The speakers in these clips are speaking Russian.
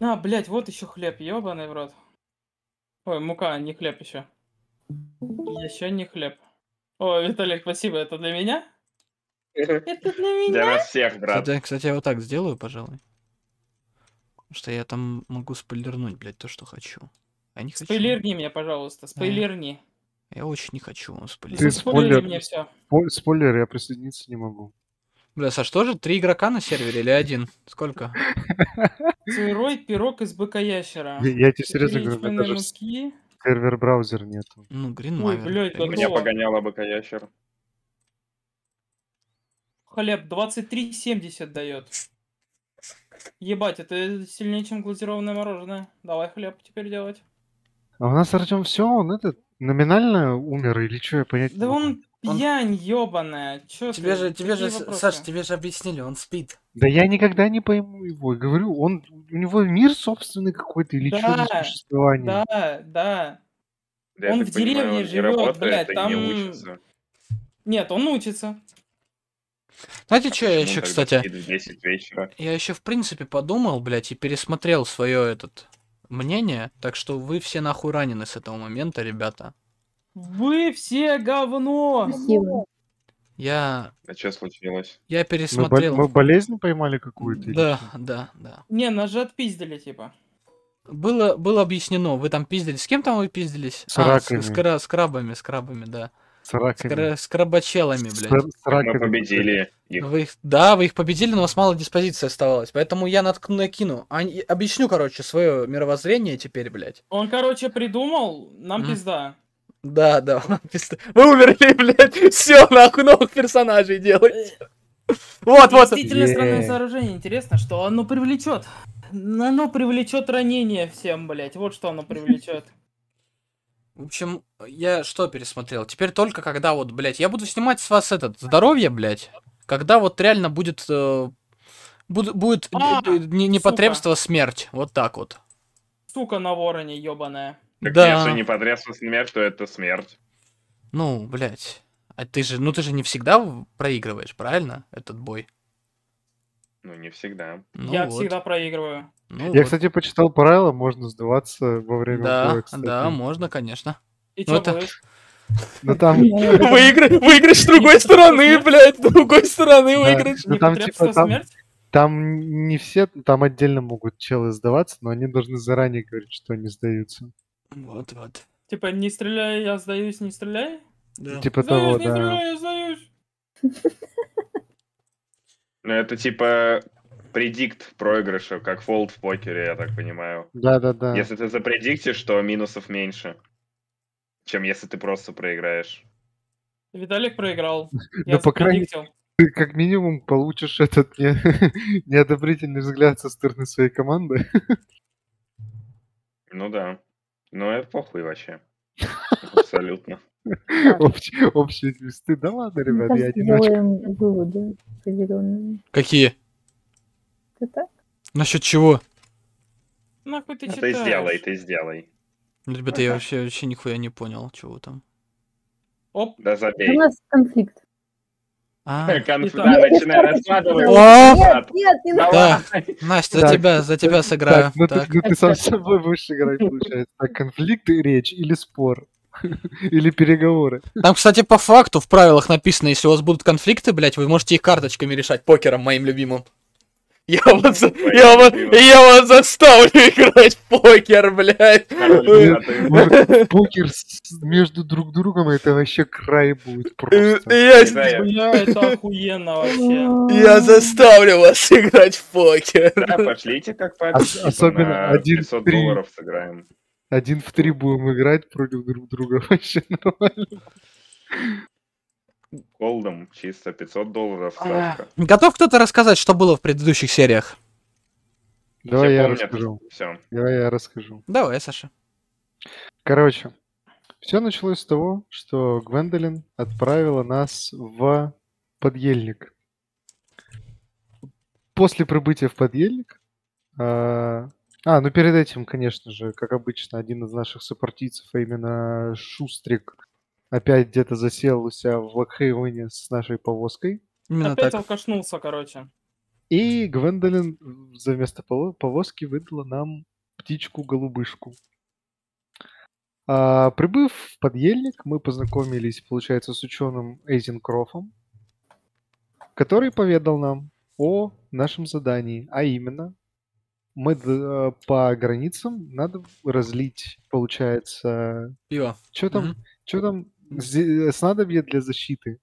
А, блядь, вот еще хлеб, ебаный в рот. Ой, мука, не хлеб еще. Еще не хлеб. О, Виталик, спасибо, это для меня? Это для Для меня? нас всех, брат. Кстати, кстати, я вот так сделаю, пожалуй. Потому что я там могу спойлернуть, блядь, то, что хочу. Я не хочу. Спойлерни мне, пожалуйста, спойлерни. Я очень не хочу Ты спойлерить. Заспойлери спойлер. мне все. Спо- Спойлер, я присоединиться не могу. Бля, Саш, тоже три игрока на сервере или один? Сколько? Сырой пирог из быка ящера. Я, тебе серьезно говорю, с- муки. сервер браузер нету. Ну, готово. Меня погоняла бы ящер. Хлеб 23,70 дает. Ебать, это сильнее, чем глазированное мороженое. Давай хлеб теперь делать. А у нас Артем все, он этот номинально умер или что, я понять не Да могу. он Он- пьянь ебаная. Чё Тебе ты? же, тебе же, Какие вопросы? Саш, тебе же объяснили, он спит. Да я никогда не пойму его. Говорю, он у него мир собственный какой-то или что Да, за существование. Да, да. Да, я Он в понимаю, деревне он живет, работает блядь, там- не учится. Нет, он учится. Знаете, что я еще, кстати, спит в 10 вечера. я еще в принципе подумал, блядь, и пересмотрел свое этот мнение, так что вы все нахуй ранены с этого момента, ребята. Вы все говно! Спасибо. Я, А что случилось? я Мы, бол- пересмотрел. мы болезнь поймали какую-то? Да, да, да. Не, нас же отпиздили, типа. Было, было объяснено, вы там пиздились. С кем там вы пиздились? С А, раками. с, кра- с крабами, с крабами, да. С раками. С, кра- с крабачелами, С- блядь. с Мы раками. победили их. Вы их, да, вы их победили, но у вас мало диспозиции оставалось. Поэтому я наткну, накину. А, объясню, короче, свое мировоззрение теперь, блядь. Он, короче, придумал, нам Мгм. пизда. Да, да. Вы умерли, блядь. Все, нахуй новых персонажей делать. Вот, вот. Действительно странное сооружение. Интересно, что оно привлечет. Оно привлечет ранение всем, блять. Вот что оно привлечет. В общем, я что пересмотрел? Теперь только когда вот, блядь, я буду снимать с вас этот здоровье, блядь. Когда вот реально будет э, буд- будет А, э, не, непотребство, смерть. Вот так вот. Сука на вороне, ебаная. Так да. если не потребство смерть, то это смерть. Ну, блядь. А ты же, ну ты же не всегда проигрываешь, правильно? Этот бой. Ну, не всегда. Ну Я вот, всегда проигрываю. ну Я, вот. кстати, почитал правила, можно сдаваться во время Да, боя, кстати. да, можно, конечно. И Ну это-? Но там, Выиграй, выигрыш с другой стороны, блядь, с другой стороны Да. выигрыш. Ну, там, типа, там- смерть? там не все, там отдельно могут челы сдаваться, но они должны заранее говорить, что они сдаются. Вот, вот. Типа, не стреляй, я сдаюсь, не стреляй? Да. Типа того, Сдаюсь, не да. стреляй, я сдаюсь. Ну, это типа предикт проигрыша, как фолд в покере, я так понимаю. Да-да-да. Если ты запредиктишь, то минусов меньше, чем если ты просто проиграешь. Виталик проиграл. Ну, Я по крайней. Ты как минимум получишь этот не- неодобрительный взгляд со стороны своей команды. Ну да. Но это похуй вообще. Абсолютно. Общие, твисты. Да ладно, ребят, я одиночка. выводы определенные. Какие? Это так? Насчет чего? Нахуй ты Ну, читаешь? Ты сделай, ты сделай. Ну, Ребята, я вообще, вообще нихуя не понял, чего там. Оп, Да У забей. нас конфликт. А, Итак. Да, начинай раскладывать. Нет, нет, не надо. Настя, за тебя, за тебя сыграю. Ну ты, ну сам с собой будешь играть, получается. Так, конфликт и речь, или спор, или переговоры. Там, кстати, по факту в правилах написано, если у вас будут конфликты, блядь, вы можете их карточками решать, покером моим любимым. Я вас, за- я вас, я вас заставлю играть в покер, блядь. Покер между друг другом это вообще край будет просто. Я, бля, это охуенно вообще. я заставлю вас играть в покер. Да, пошлите как по Ос- особенно один 500 три. долларов сыграем. Один в три будем играть против друг друга вообще нормально. Голдом чисто 500 долларов А. ставка. Готов кто-то рассказать, что было в предыдущих сериях? Давай Все я помнят. расскажу. Все. Давай я расскажу. Давай, Саша. Короче, все началось с того, что Гвендолин отправила нас в подъельник. После прибытия в подъельник... А, а, ну перед этим, конечно же, как обычно, один из наших сопартийцев, а именно Шустрик, опять где-то засел у себя в Локхейвене с нашей повозкой. Именно Опять так. алкашнулся, короче. И Гвендолин за место пово- повозки выдала нам птичку-голубышку. А, прибыв в подъельник, мы познакомились, получается, с ученым Эйзенкрофом, который поведал нам о нашем задании, а именно мы д- по границам надо разлить, получается, Пиво. что там, что там, снадобье для защиты.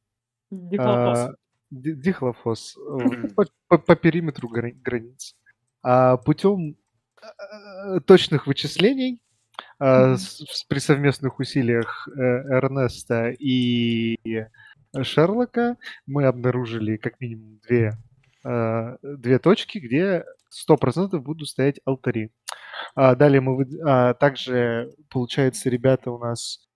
Дихлофос. А, ди- Дихлофос э, по, по- по периметру гра- границ. А путем э, точных вычислений э, с- с- при совместных усилиях э, Эрнеста и Шерлока мы обнаружили как минимум две, э, две точки, где 100% будут стоять алтари. А далее мы выд- а, также, получается, ребята у нас а,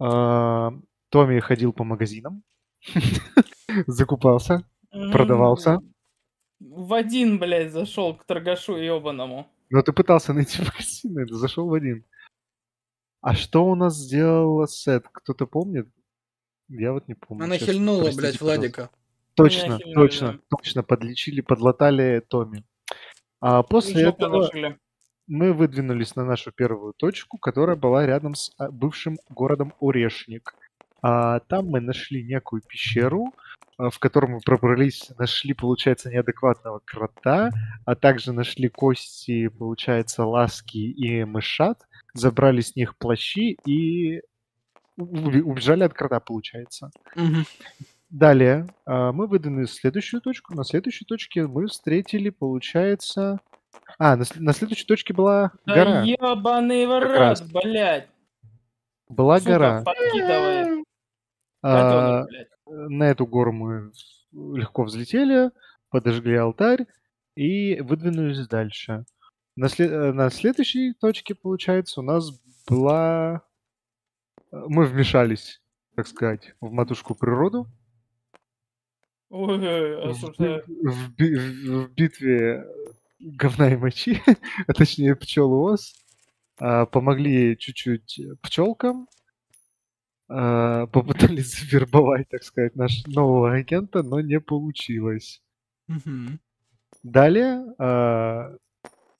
Томми ходил по магазинам, закупался, продавался. В один, блядь, зашел к торгашу ебаному. Но ты пытался найти магазин, это зашел в один. А что у нас сделала Сет? Кто-то помнит? Я вот не помню. Она честно. хильнула, Простите, блядь. Владика. Точно, точно, точно. Подлечили, подлатали Томми. А после этого нашли. Мы выдвинулись на нашу первую точку, которая была рядом с а, бывшим городом Орешник. А, там мы нашли некую пещеру, а, в которой мы пробрались, нашли, получается, неадекватного крота, а также нашли кости, получается, ласки и мышат, забрали с них плащи и убежали от крота, получается. Мгм. Далее а, мы выдвинулись в следующую точку. На следующей точке мы встретили, получается... А, на, на следующей точке была Да гора. ебаный в раз. рот, блядь. Была Сука, гора. подкидывает. А, на эту гору мы легко взлетели, подожгли алтарь и выдвинулись дальше. На, сле- э, на следующей точке, получается, у нас была... э, Мы вмешались, так сказать, в матушку природу. Ой, ой, в, в в- в битве говна и мочи, а точнее пчел и ос, а, помогли чуть-чуть пчелкам, а, попытались завербовать, так сказать, наш нового агента, но не получилось. Далее, а,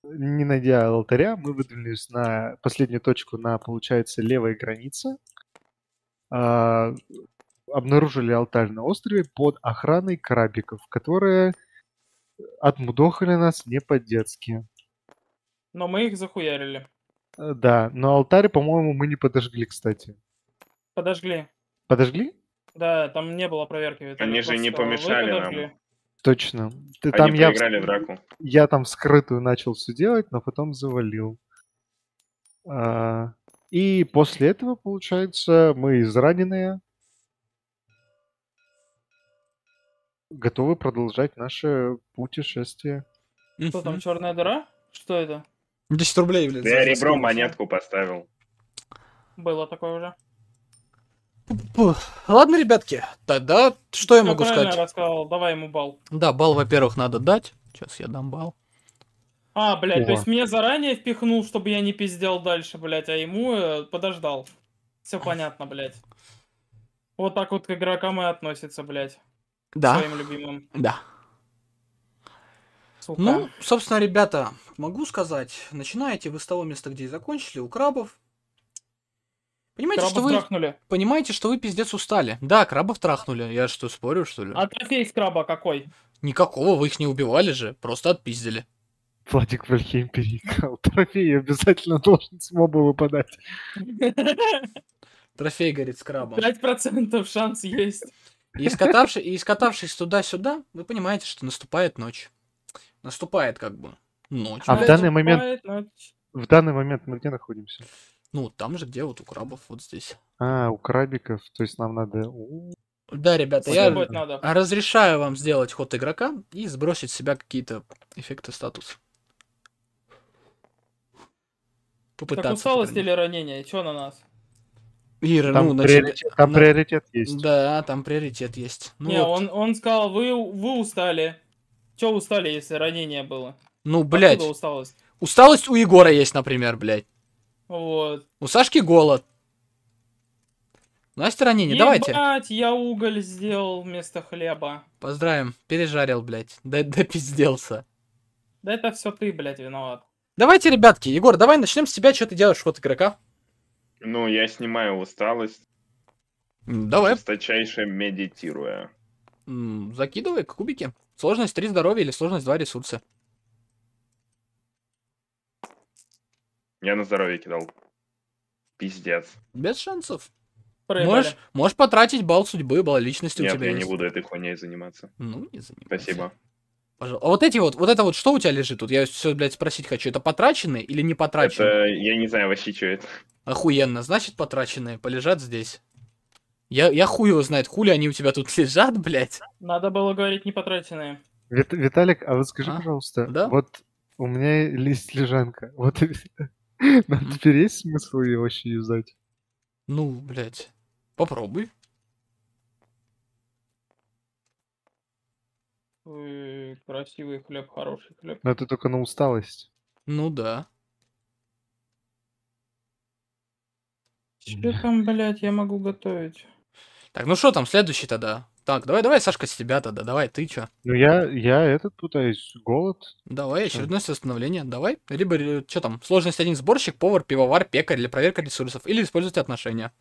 не найдя алтаря, мы выдвинулись на последнюю точку на, получается, левой границе. Обнаружили алтарь на острове под охраной крабиков, которые отмудохали нас не по-детски. Но мы их захуярили. Э, Да, но алтарь, по-моему, мы не подожгли, кстати. Подожгли. Подожгли? Да, там не было проверки. Виталий Они же не просто сказал, «Вы помешали нам». подожгли». Точно. Ты- Они Там я, в драку. я там скрытую начал все делать, но потом завалил. А, И после этого, получается, мы израненные готовы продолжать наше путешествие. Что там, черная дыра? Что это? 10 рублей, блядь. Я ребром монетку поставил. Было такое уже. Ладно, ребятки, тогда что я могу сказать? рассказал, давай ему бал. Да, бал, во-первых, надо дать. Сейчас я дам бал. А, блядь, то есть мне заранее впихнул, чтобы я не пиздел дальше, блядь, а ему э, подождал. Все понятно, блядь. Вот так вот к игрокам и относится, блядь, Да, своим любимым. да. Сука. Ну, собственно, ребята, могу сказать, начинаете вы с того места, где и закончили, у крабов. Понимаете, Крабов что вы, трахнули. понимаете, что вы пиздец устали. Да, крабов трахнули. Я что, спорю, что ли? А трофей с краба какой? Никакого, вы их не убивали же, просто отпиздили. Владик Вальхейм переиграл. Трофей обязательно должен с моба выпадать. Трофей горит с крабом. 5% шанс есть. И скатавшись, и скатавшись туда-сюда, вы понимаете, что наступает ночь. Наступает как бы ночь. А в данный момент- ночь. В данный момент мы где находимся? Ну, там же, где вот у крабов, вот здесь. А, у крабиков. То есть нам надо... Да, ребята, я надо. разрешаю вам сделать ход игрока и сбросить с себя какие-то эффекты статуса. Так Попытаться. усталость по крайней или ранение? Че на нас? Ира, Там, ну, приоритет, там на- приоритет есть. Да, там приоритет есть. Ну, Не, вот. он, он сказал, вы, вы устали. Че устали, если ранение было? ну блядь, Откуда усталость? усталость у Егора есть, например, блядь. Вот. У Сашки голод. Настя ранение, давайте. Ебать, я уголь сделал вместо хлеба. Поздравим, пережарил, блядь. Да, да пизделся. Да это все ты, блядь, виноват. Давайте, ребятки, Егор, давай начнем с тебя, что ты делаешь вот игрока. Ну, я снимаю усталость, Давай, жесточайше медитируя. закидывай кубики. Сложность 3 здоровья или сложность 2 ресурса. Я на здоровье кидал. Пиздец. Без шансов. Проебали. Можешь, можешь потратить балл судьбы, балл личности у Нет, тебя я есть. не буду этой хуйней заниматься. Ну, не занимайся. Спасибо. Пожалуйста. А вот эти вот, вот это вот, что у тебя лежит тут? Я все, блядь, спросить хочу. Это потраченные или не потраченные? Это, я не знаю вообще, что это. Охуенно. Значит, потраченные. Полежат здесь. Я, я хуй его знает, хули они у тебя тут лежат, блядь. Надо было говорить непотраченные. Вит- Виталик, а вот скажи, А? пожалуйста, Да? вот у меня есть лежанка. Вот нам теперь есть смысл ее вообще юзать? Ну, блядь. Попробуй. Ой, красивый хлеб, хороший хлеб. Но это только на усталость. Ну да. Че там, блядь, я могу готовить? Так, ну что там, следующий тогда? Так, давай, давай, Сашка, с тебя тогда. Давай, ты чё? Ну я, я этот пытаюсь, голод. Давай, очередное восстановление. Давай. Либо, что там, сложность один сборщик, повар, пивовар, пекарь для проверки ресурсов. Или используйте отношения.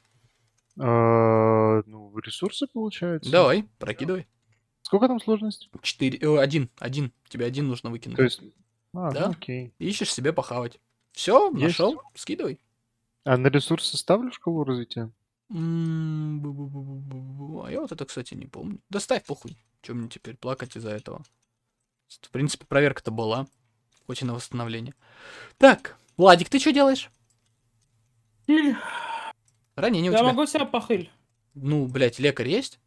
А, Ну, ресурсы получается. Давай, прокидывай. Сколько там сложность? Четыре, э, один, один. Тебе один нужно выкинуть. То есть... А, Да. ну окей. Ищешь себе похавать. Все, Есть. нашел, скидывай. А на ресурсы ставлю шкалу развития? А я вот это, кстати, не помню. Да ставь похуй. Чем мне теперь плакать из-за этого? В принципе, проверка-то была. Хоть и на восстановление. Так, Владик, ты что делаешь? Ранение у Я тебя. могу себя похыль. Ну, блядь, лекарь есть?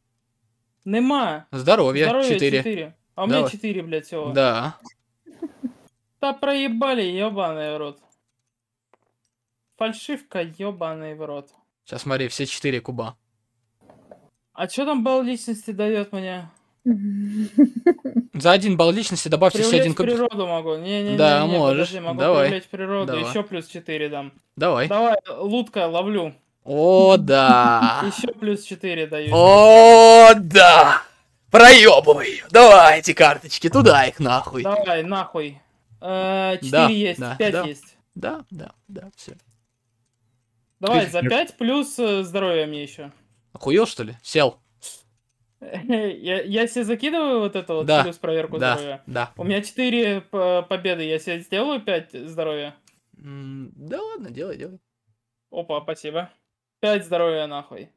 Нема. Здоровье. Здоровье Четыре. 4. А у меня Давай. 4, блядь, всего. Да. Да проебали, ебаный в рот. Фальшивка, ебаный в рот. Сейчас смотри, все четыре куба. А что там балл личности дает мне? За один балл личности добавьте еще один куб. природу могу. Не, не, Да, не, не, можешь. подожди, могу Давай. природу. Давай. Еще плюс 4 дам. Давай. Давай, лутка, ловлю. О, да. Еще плюс 4 даю. О, да. Проебывай. Давай эти карточки, туда их нахуй. Давай, нахуй. Э, 4 Да, есть, да, 5 да. есть. Да, да, да, все. Давай, за 5 плюс э, здоровье мне еще. Охуел, что ли? Сел. Я, я себе закидываю вот это вот Да, плюс проверку Да, здоровья. да. У меня 4 победы, я себе сделаю 5 здоровья. Да ладно, делай, делай. Опа, спасибо. 5 здоровья нахуй.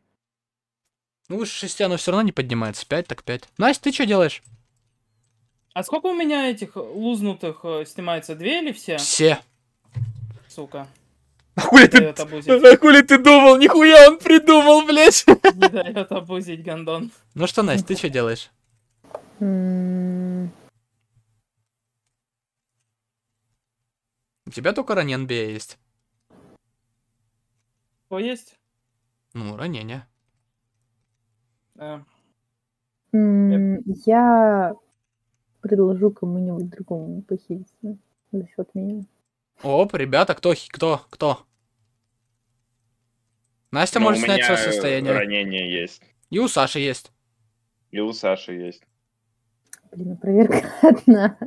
Ну, выше шести оно все равно не поднимается. Пять так пять. Настя, ты что делаешь? А сколько у меня этих лузнутых э, снимается? Две или все? Все. Сука. Хули Не дает обузить. Хули ты думал? Нихуя он придумал, блядь. Не дает обузить, гандон. Ну что, Настя, ты что делаешь? У тебя только раненбия есть. Что есть? Ну, ранение. Э, м, Я предложу кому-нибудь другому похилиться за счет меня. Оп, ребята, кто, хи- кто, кто? Настя Ну, может у снять меня свое состояние. ранение есть. И у Саши есть. И у Саши есть. Блин, а проверка одна.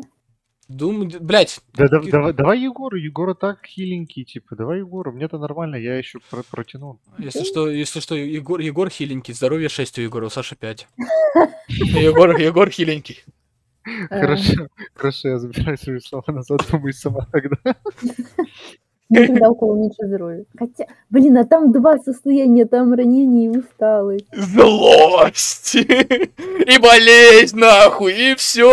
Думаю, блядь, Да, да- давай, давай Егору, Егора так хиленький, типа, давай Егору, мне-то нормально, я еще про- протяну. если что, если что, Егор, Егор хиленький, здоровье 6 у Егора, у Саши 5. Егор, Егор хиленький. Хорошо, хорошо, я забираю свои слова назад, думай сама тогда. Ну, тогда у кого меньше здоровья. Хотя, блин, а там два состояния, там ранение и усталость. Злость! И болезнь, нахуй, и все.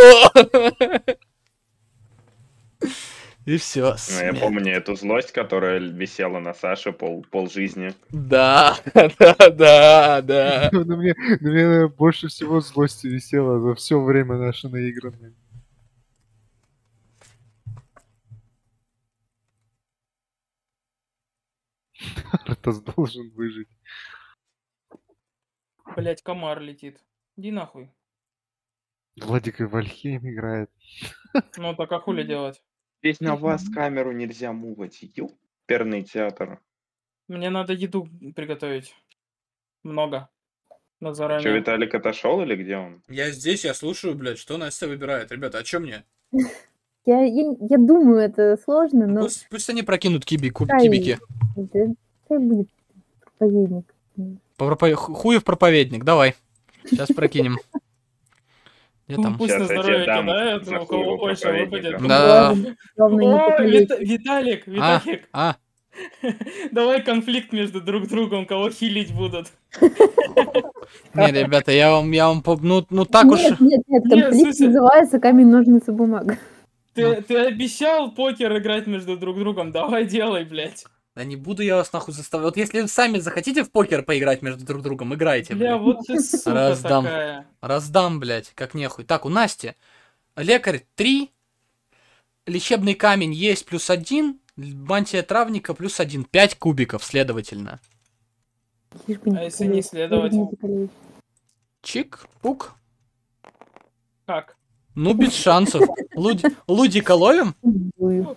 И все. Ну, я помню эту злость, которая висела на Саше пол, пол жизни. Да, да, да, да. На мне, на мне больше всего злости висело за все время наше наигранное. Артас должен выжить. Блять, комар летит. Иди нахуй. Владик и Вальхейм играет. Ну так а хули делать? Здесь на вас камеру нельзя мувать. Ёперный театр. Мне надо еду приготовить. Много. На Че, заранее. Виталик отошел или где он? Я здесь, я слушаю, блядь, что Настя выбирает. Ребята, а чё мне? Я, я, я думаю, это сложно, но Пусть, пусть они прокинут киби, куб, Ай. кибики. это, это будет проповедник. По пропо- ху- Хуев проповедник, давай. Сейчас прокинем. Ну, там? Пусть на я здоровье кидают, за у кого больше выпадет. Да. О, покалечить. Вита- Виталик, А, Виталик, а, давай конфликт между друг другом, кого хилить будут. не, ребята, я вам, я вам, ну, ну так уж. Нет, нет, нет, конфликт называется камень, ножницы, бумага. Ты, ты обещал покер играть между друг другом, давай делай, блядь. Да не буду я вас нахуй заставлять. Вот если вы сами захотите в покер поиграть между друг другом, играйте, Бля, блядь. вот ты сука Раздам. такая. Раздам, блядь, как нехуй. Так, у Насти лекарь 3, лечебный камень есть плюс один, мантия травника плюс один. 5 кубиков, следовательно. А если не следовать? Чик, пук. Как? Ну, без шансов. Луди, Лудика ловим?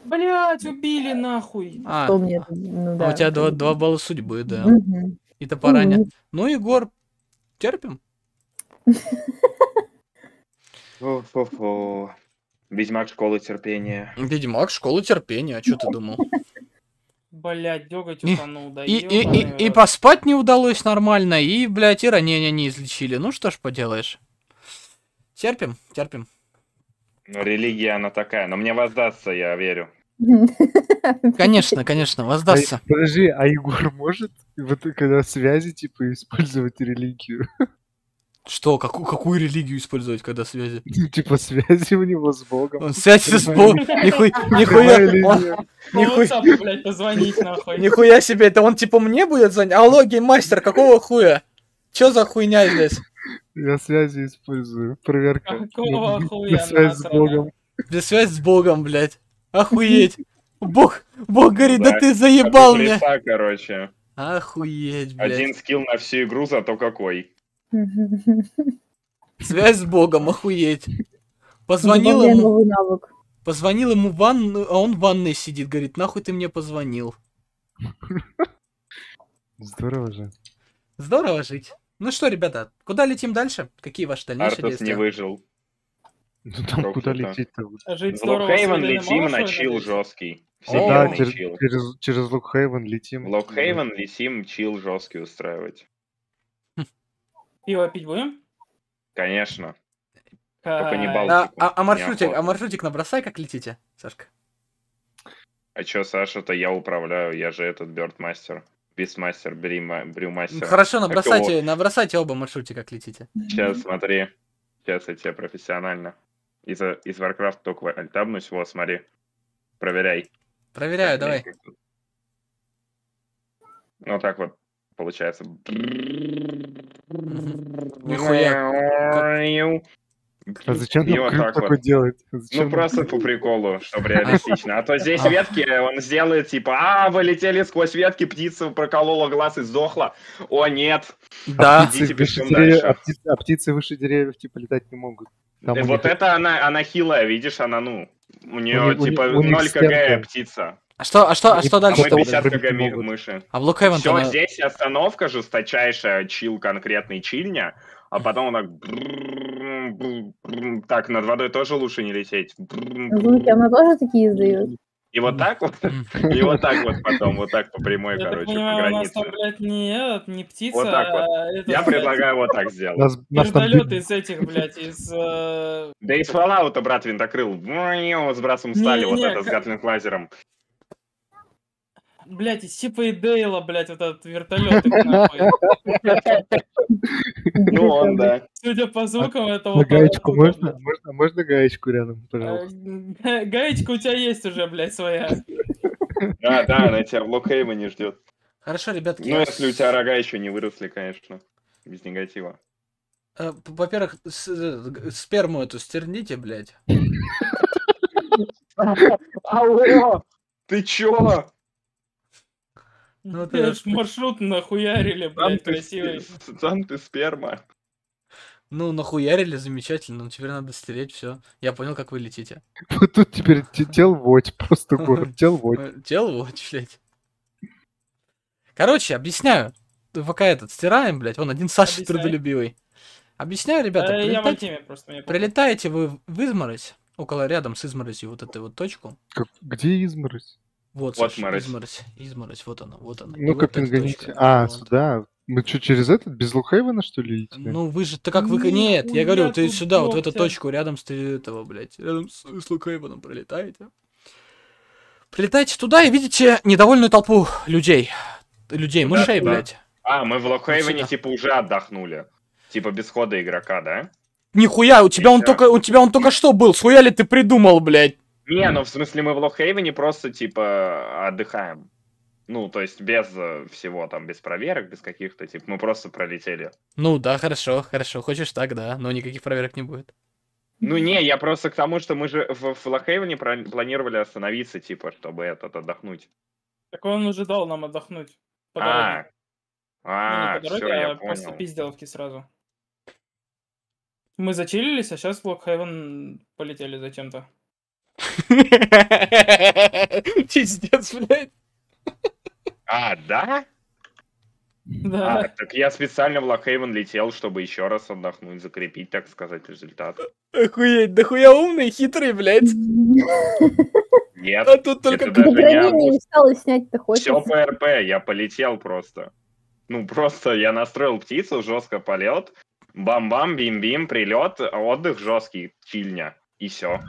Блять, убили нахуй. А, Что мне ну а да. у тебя два, два балла судьбы, да. Мгм. И топора нет. Мгм. Ну, Егор, терпим? Фу-фу-фу. Ведьмак школы терпения. Ведьмак, школа терпения, а что ты думал? Блять, дёготь утонул, да И, и, и, и поспать не удалось нормально, и, блядь, и ранения не излечили. Ну, что ж поделаешь. Терпим, терпим. Ну, религия, она такая. Но мне воздастся, я верю. Конечно, конечно, воздастся. А, подожди, а Егор может вот когда связи типа использовать религию? Что, какую, какую религию использовать, когда связи? Ну, типа связи у него с Богом. Он связь с Богом. Нихуя, нихуя, нихуя себе, это он типа мне будет звонить? Алло, гейммастер, какого хуя? Чё за хуйня здесь? Я связи использую. Проверка. Какого хуя на связь с? Богом. Без связь с Богом, блядь. Охуеть. Бог, Бог говорит, да Да, ты заебал меня. лица, короче. Охуеть, блядь. Один скилл на всю игру, зато какой. Связь с Богом, охуеть. Позвонил Добавляй ему, новый навык. позвонил ему в ванну, а он в ванной сидит, говорит, нахуй ты мне позвонил. Здорово же. Здорово жить. Ну что, ребята, куда летим дальше? Какие ваши дальнейшие Артус не действия? выжил. Ну там Как куда лететь-то? Жить Локхейвен летим на чил жесткий. О, Да, через, чил. через, через Локхейвен летим. Локхейвен летим чил жесткий устраивать. Пиво пить будем? Конечно. Только не Кай. бал. А, Балтику. а- а маршрутик, а маршрутик набросай, как летите, Сашка. А чё, Саша-то я управляю, я же этот Бёрдмастер. Бисмастер, Брюмастер. Хорошо, набросайте, набросайте оба маршрутика, как летите. Сейчас, смотри. Сейчас я тебе профессионально. Из, из Warcraft только альтабнусь. Вот, смотри. Проверяй. Проверяю, давай. Ну, так вот получается. Нихуя. А зачем И вот так такой вот. делать? Ну, Зачем? просто по приколу, чтобы реалистично. А то здесь А. ветки, он сделает типа, а, вы летели сквозь ветки, птица проколола глаз и сдохла. О, нет. Да. Идите Птицы выше деревьев- а, птицы, а птицы выше деревьев типа летать не могут. Там у вот них- это она, она хилая, видишь, она, ну, у нее у типа у них 0 кг птица. А что, а что, а что А дальше? мы что 50 прыгать кг мыши. А в Локхейвен Все, здесь остановка жесточайшая, чил конкретный чильня, а потом он так... Так, над водой тоже лучше не лететь. Звуки она тоже такие издает? И вот так вот, и вот так вот потом, вот так по прямой, короче, по границе. у нас там, блядь, не, не птица, вот так вот. Я предлагаю вот так сделать. Вертолет из этих, блядь, из... Да из Fallout, брат, винтокрыл. С братцем стали, вот это, с Гатлинг лазером. Блядь, из Чипа и Дейла, блядь, вот этот вертолет. Ну, он, да. Судя по звукам, это А вот... гаечку можно? Можно, можно гаечку рядом, пожалуйста? Э, Гаечка у тебя есть уже, блядь, своя. Да, да, она тебя в Локхейвене ждет. Хорошо, ребятки. Ну, если у тебя рога еще не выросли, конечно. Без негатива. Э, Во-первых, э, сперму эту стерните, блядь. Алло! Ты чё? Ну, Ты это- ж маршрут нахуярили, блядь, ты, красивый. там ты сперма. Ну, нахуярили, замечательно, ну теперь надо стереть все. Я понял, как вы летите. Вот тут теперь те- телвоть, просто город, телвоть. Э, Тело, вот, блядь. Короче, объясняю. ВК этот стираем, блядь. Вон один Саша трудолюбивый. Объясняю, ребята, Э, прилетайте, прилетаете вы в изморозь, около рядом с изморозью, вот эту вот точку. Как- Где изморозь? Вот, Вот Саша, морозь. изморозь, изморозь, вот она, вот она. И Ну-ка, вот А, вот. сюда. Мы что, через этот? Без Лухейвена, что ли, идти? Ну вы же, ты как вы... Нет, я Нихуя говорю, ты сюда, вот в эту точку, рядом с этого, блядь, рядом с, с Лукейвеном прилетаете. Прилетаете туда и видите недовольную толпу людей. Людей, Да, мышей, да. блядь. А, мы в Локхейвене, сюда. типа, уже отдохнули. Типа, без хода игрока, да? Нихуя, у тебя он Нихуя. только, у тебя он только что был, схуя ли ты придумал, блядь? Не, ну в смысле мы в Локхейвене просто типа отдыхаем. Ну, то есть без э, всего там, без проверок, без каких-то, типа, мы просто пролетели. Ну да, хорошо, хорошо, хочешь так, да, но никаких проверок не будет. Ну не, я просто к тому, что мы же в, в Локхейвене про- планировали остановиться, типа, чтобы этот отдохнуть. Так он уже дал нам отдохнуть. По дороге. А, Ну, не а, по дороге, все, я а после понял. пизделки сразу. Мы зачилились, а сейчас в Локхейвен полетели зачем-то. Пиздец, блядь. А, да? А, Да. так я специально в Локхейвен летел, чтобы еще раз отдохнуть, закрепить, так сказать, результат. Охуеть, да хуя умный, хитрый, блядь. Нет, А тут только... даже не усталость снять-то Все хочется. по РП, я полетел просто. Ну, просто я настроил птицу, жестко полет, бам-бам, бим-бим, прилет, отдых жесткий, чильня. И все.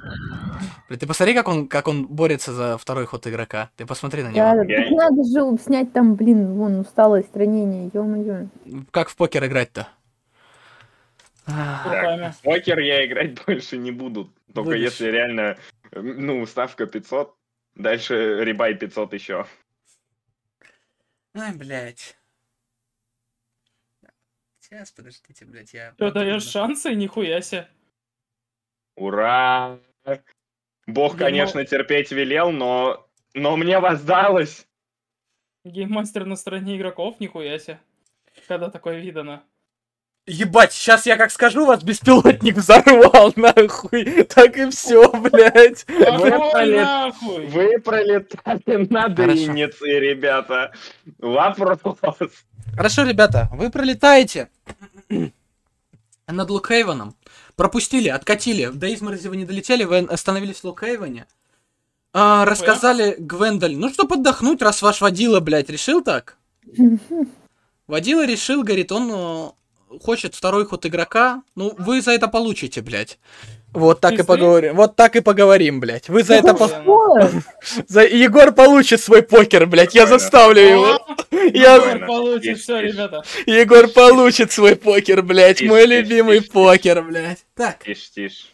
Блядь, ты посмотри, как он, как он борется за второй ход игрока. Ты посмотри на него. да, Я- так надо же снять там, блин, вон, усталость, ранение, ё-моё. Как в покер играть-то? В покер я играть больше не буду. Только Будешь. если реально, ну, ставка 500, дальше рибай 500 еще. Ай, блядь. Сейчас, подождите, блядь, я... Что, даешь шансы? Нихуя себе. Ура! Бог, Я конечно, терпеть велел, но, но мне воздалось. Гейммастер на стороне игроков? Нихуя себе. Когда такое видано? Ебать, сейчас я как скажу, вас беспилотник взорвал, нахуй. Так и все, блядь. Какой пролет-? Вы пролетали на. Дынице, ребята. Вопрос. Хорошо, ребята, вы пролетаете над Лукхейвеном, пропустили, откатили, до изморози вы не долетели, вы остановились в Лукхейвене, а, рассказали Гвендоль, ну, чтоб отдохнуть, раз ваш водила, блядь, решил так. Водила решил, говорит, он э, хочет второй ход игрока, ну, вы за это получите, блядь. Вот так и поговорим, вот так и поговорим, блядь. Вы за это... по- Охуенно. Что? за- Егор получит свой покер, блядь, я заставлю его. Я... Егор получит, все, ребята. Егор получит свой покер, блядь, мой любимый покер, блядь. Так, Тише, тише.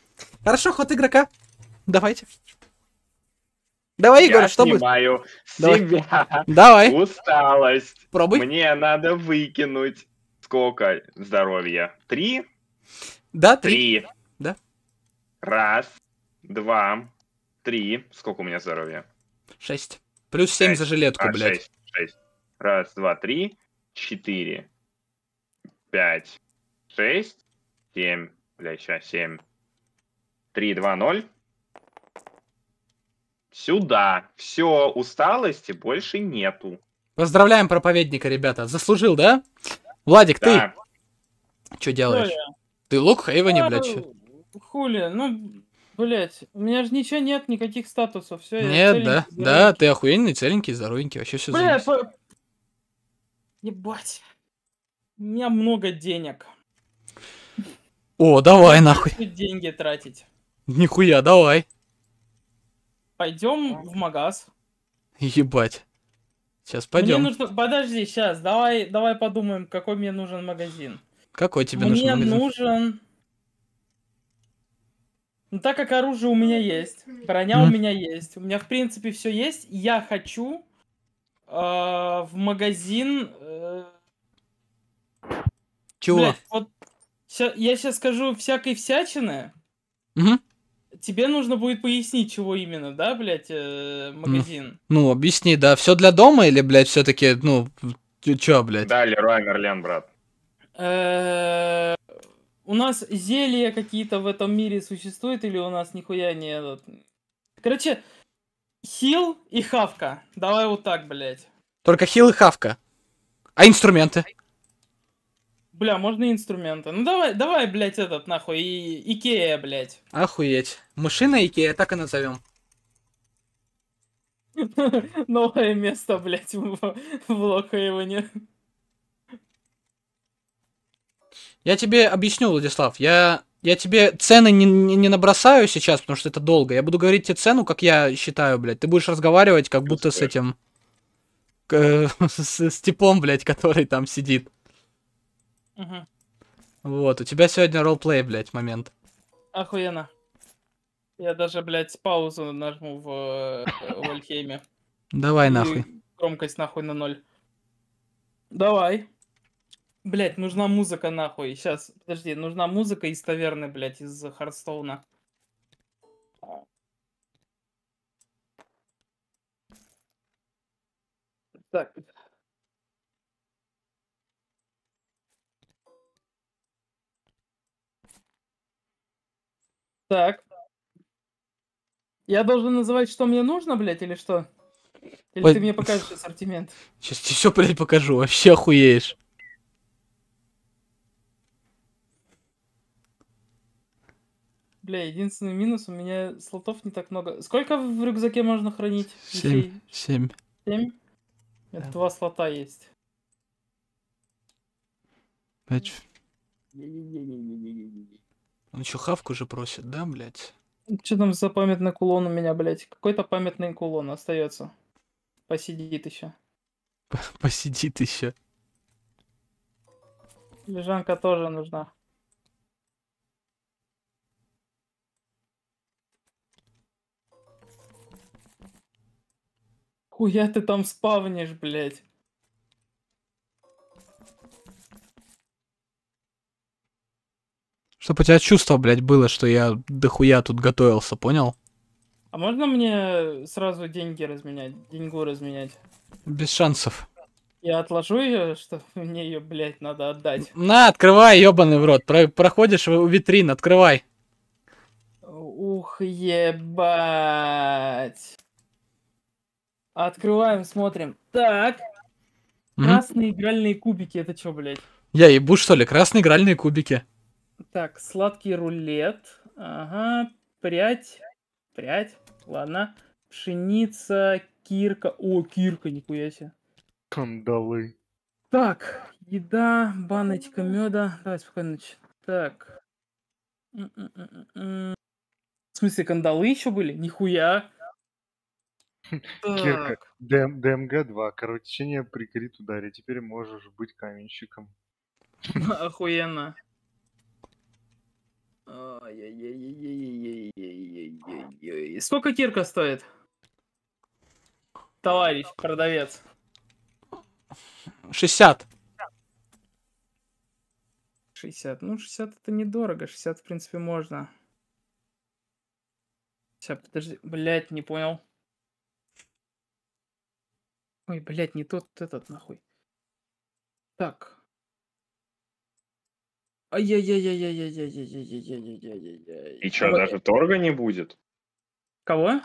хорошо, ход игрока. Давайте. Давай, Егор, Я что будет? снимаю Давай. себя. Давай, Усталость. пробуй. Мне надо выкинуть. Сколько здоровья? Три? Да, три. Три. Раз, два, три. Сколько у меня здоровья? Шесть. Плюс семь Шесть. за жилетку, А, блядь. шесть. Шесть. Раз, два, три, четыре, пять, шесть, семь. Бля, сейчас семь. Три, два, ноль. Сюда. Все, усталости больше нету. Поздравляем проповедника, ребята. Заслужил, да? Владик, ты Да. что делаешь? Коля, Ты лук Хейвене, блядь, а, чё? Хули, ну, блять, у меня же ничего нет, никаких статусов, все. Нет, да, да, ты охуенный, целенький, здоровенький, вообще все Бля, по- Ебать. У меня много денег. О, давай нахуй. Деньги тратить. Нихуя, давай. Пойдем в магаз. Ебать. Сейчас Мне пойдем. нужно... Подожди, сейчас, давай, давай подумаем, какой мне нужен магазин. Какой тебе мне нужен магазин? нужен... Ну, так как оружие у меня есть, броня у меня есть, у меня, в принципе, все есть, я хочу э, в магазин... э, Чего? блядь, вот я сейчас скажу всякой всячины, Мгм. тебе нужно будет пояснить, чего именно, да, блядь, э, магазин? Ну, объясни, да, все для дома или, блядь, все-таки, ну, чё, блядь? Да, Леруа Мерлен, брат. У нас зелья какие-то в этом мире существуют или у нас нихуя не? Короче, heal и хавка. Давай вот так, блядь. Только heal и хавка. А инструменты? Бля, можно и инструменты. Ну давай, давай, блядь, этот нахуй. И Икея, блядь. Охуеть. Мышиная Икея, так и назовем. Новое место, блядь, в, в Локхейвене. Я тебе объясню, Владислав. Я, я тебе цены не, не, не набросаю сейчас, потому что это долго. Я буду говорить тебе цену, как я считаю, блядь. Ты будешь разговаривать, как будто с этим... к- с, с типом, блядь, который там сидит. Мгм. Вот, у тебя сегодня ролплей, блядь, момент. Охуенно. Я даже, блядь, паузу нажму в э, Вальхейме. Давай И нахуй. Громкость нахуй на ноль. Давай. Блять, нужна музыка нахуй. Сейчас, подожди, нужна музыка из таверны, блять, из Хардстоуна. Так. Так. Я должен называть, что мне нужно, блядь, или что? Или Ой. ты мне покажешь ассортимент? Сейчас тебе все, блядь, покажу. Вообще охуеешь. Бля, единственный минус, у меня слотов не так много. Сколько в рюкзаке можно хранить? Семь. Семь. Семь? Это Да. два слота есть. Блядь. Он еще хавку же просит, да, блядь? Что там за памятный кулон у меня, блядь? Какой-то памятный кулон остается. Посидит еще. Посидит еще. Лежанка тоже нужна. Хуя ты там спавнишь, блядь? Чтоб у тебя чувство, блядь, было, что я дохуя тут готовился, понял? А можно мне сразу деньги разменять? Деньгу разменять? Без шансов. Я отложу ее, что мне ее, блядь, надо отдать. На, открывай, ебаный в рот. Про- проходишь у витрин, открывай. Ух, ебать. Открываем, смотрим. Так, Мгм. красные игральные кубики, это что, блядь? Я ебу, что ли? Красные игральные кубики. Так, сладкий рулет. Ага, прядь. Прядь, ладно. Пшеница, кирка. О, кирка, нихуя себе. Кандалы. Так, еда, баночка меда. Давай спокойно. нач- Так. В смысле, кандалы еще были? Нихуя. Кирка. Так. Д- ДМГ-2. Короче, прикрит ударе. Теперь можешь быть каменщиком. Охуенно. Сколько кирка стоит? Товарищ, продавец. 60. 60. Ну, 60 это недорого. 60, в принципе, можно. Сейчас, подожди. Блять, не понял. Ой, блять, не тот этот нахуй. Так. Ай-яй-яй-яй-яй-яй-яй-яй-яй-яй-яй-яй-яй. И что, даже торга не будет? Кого?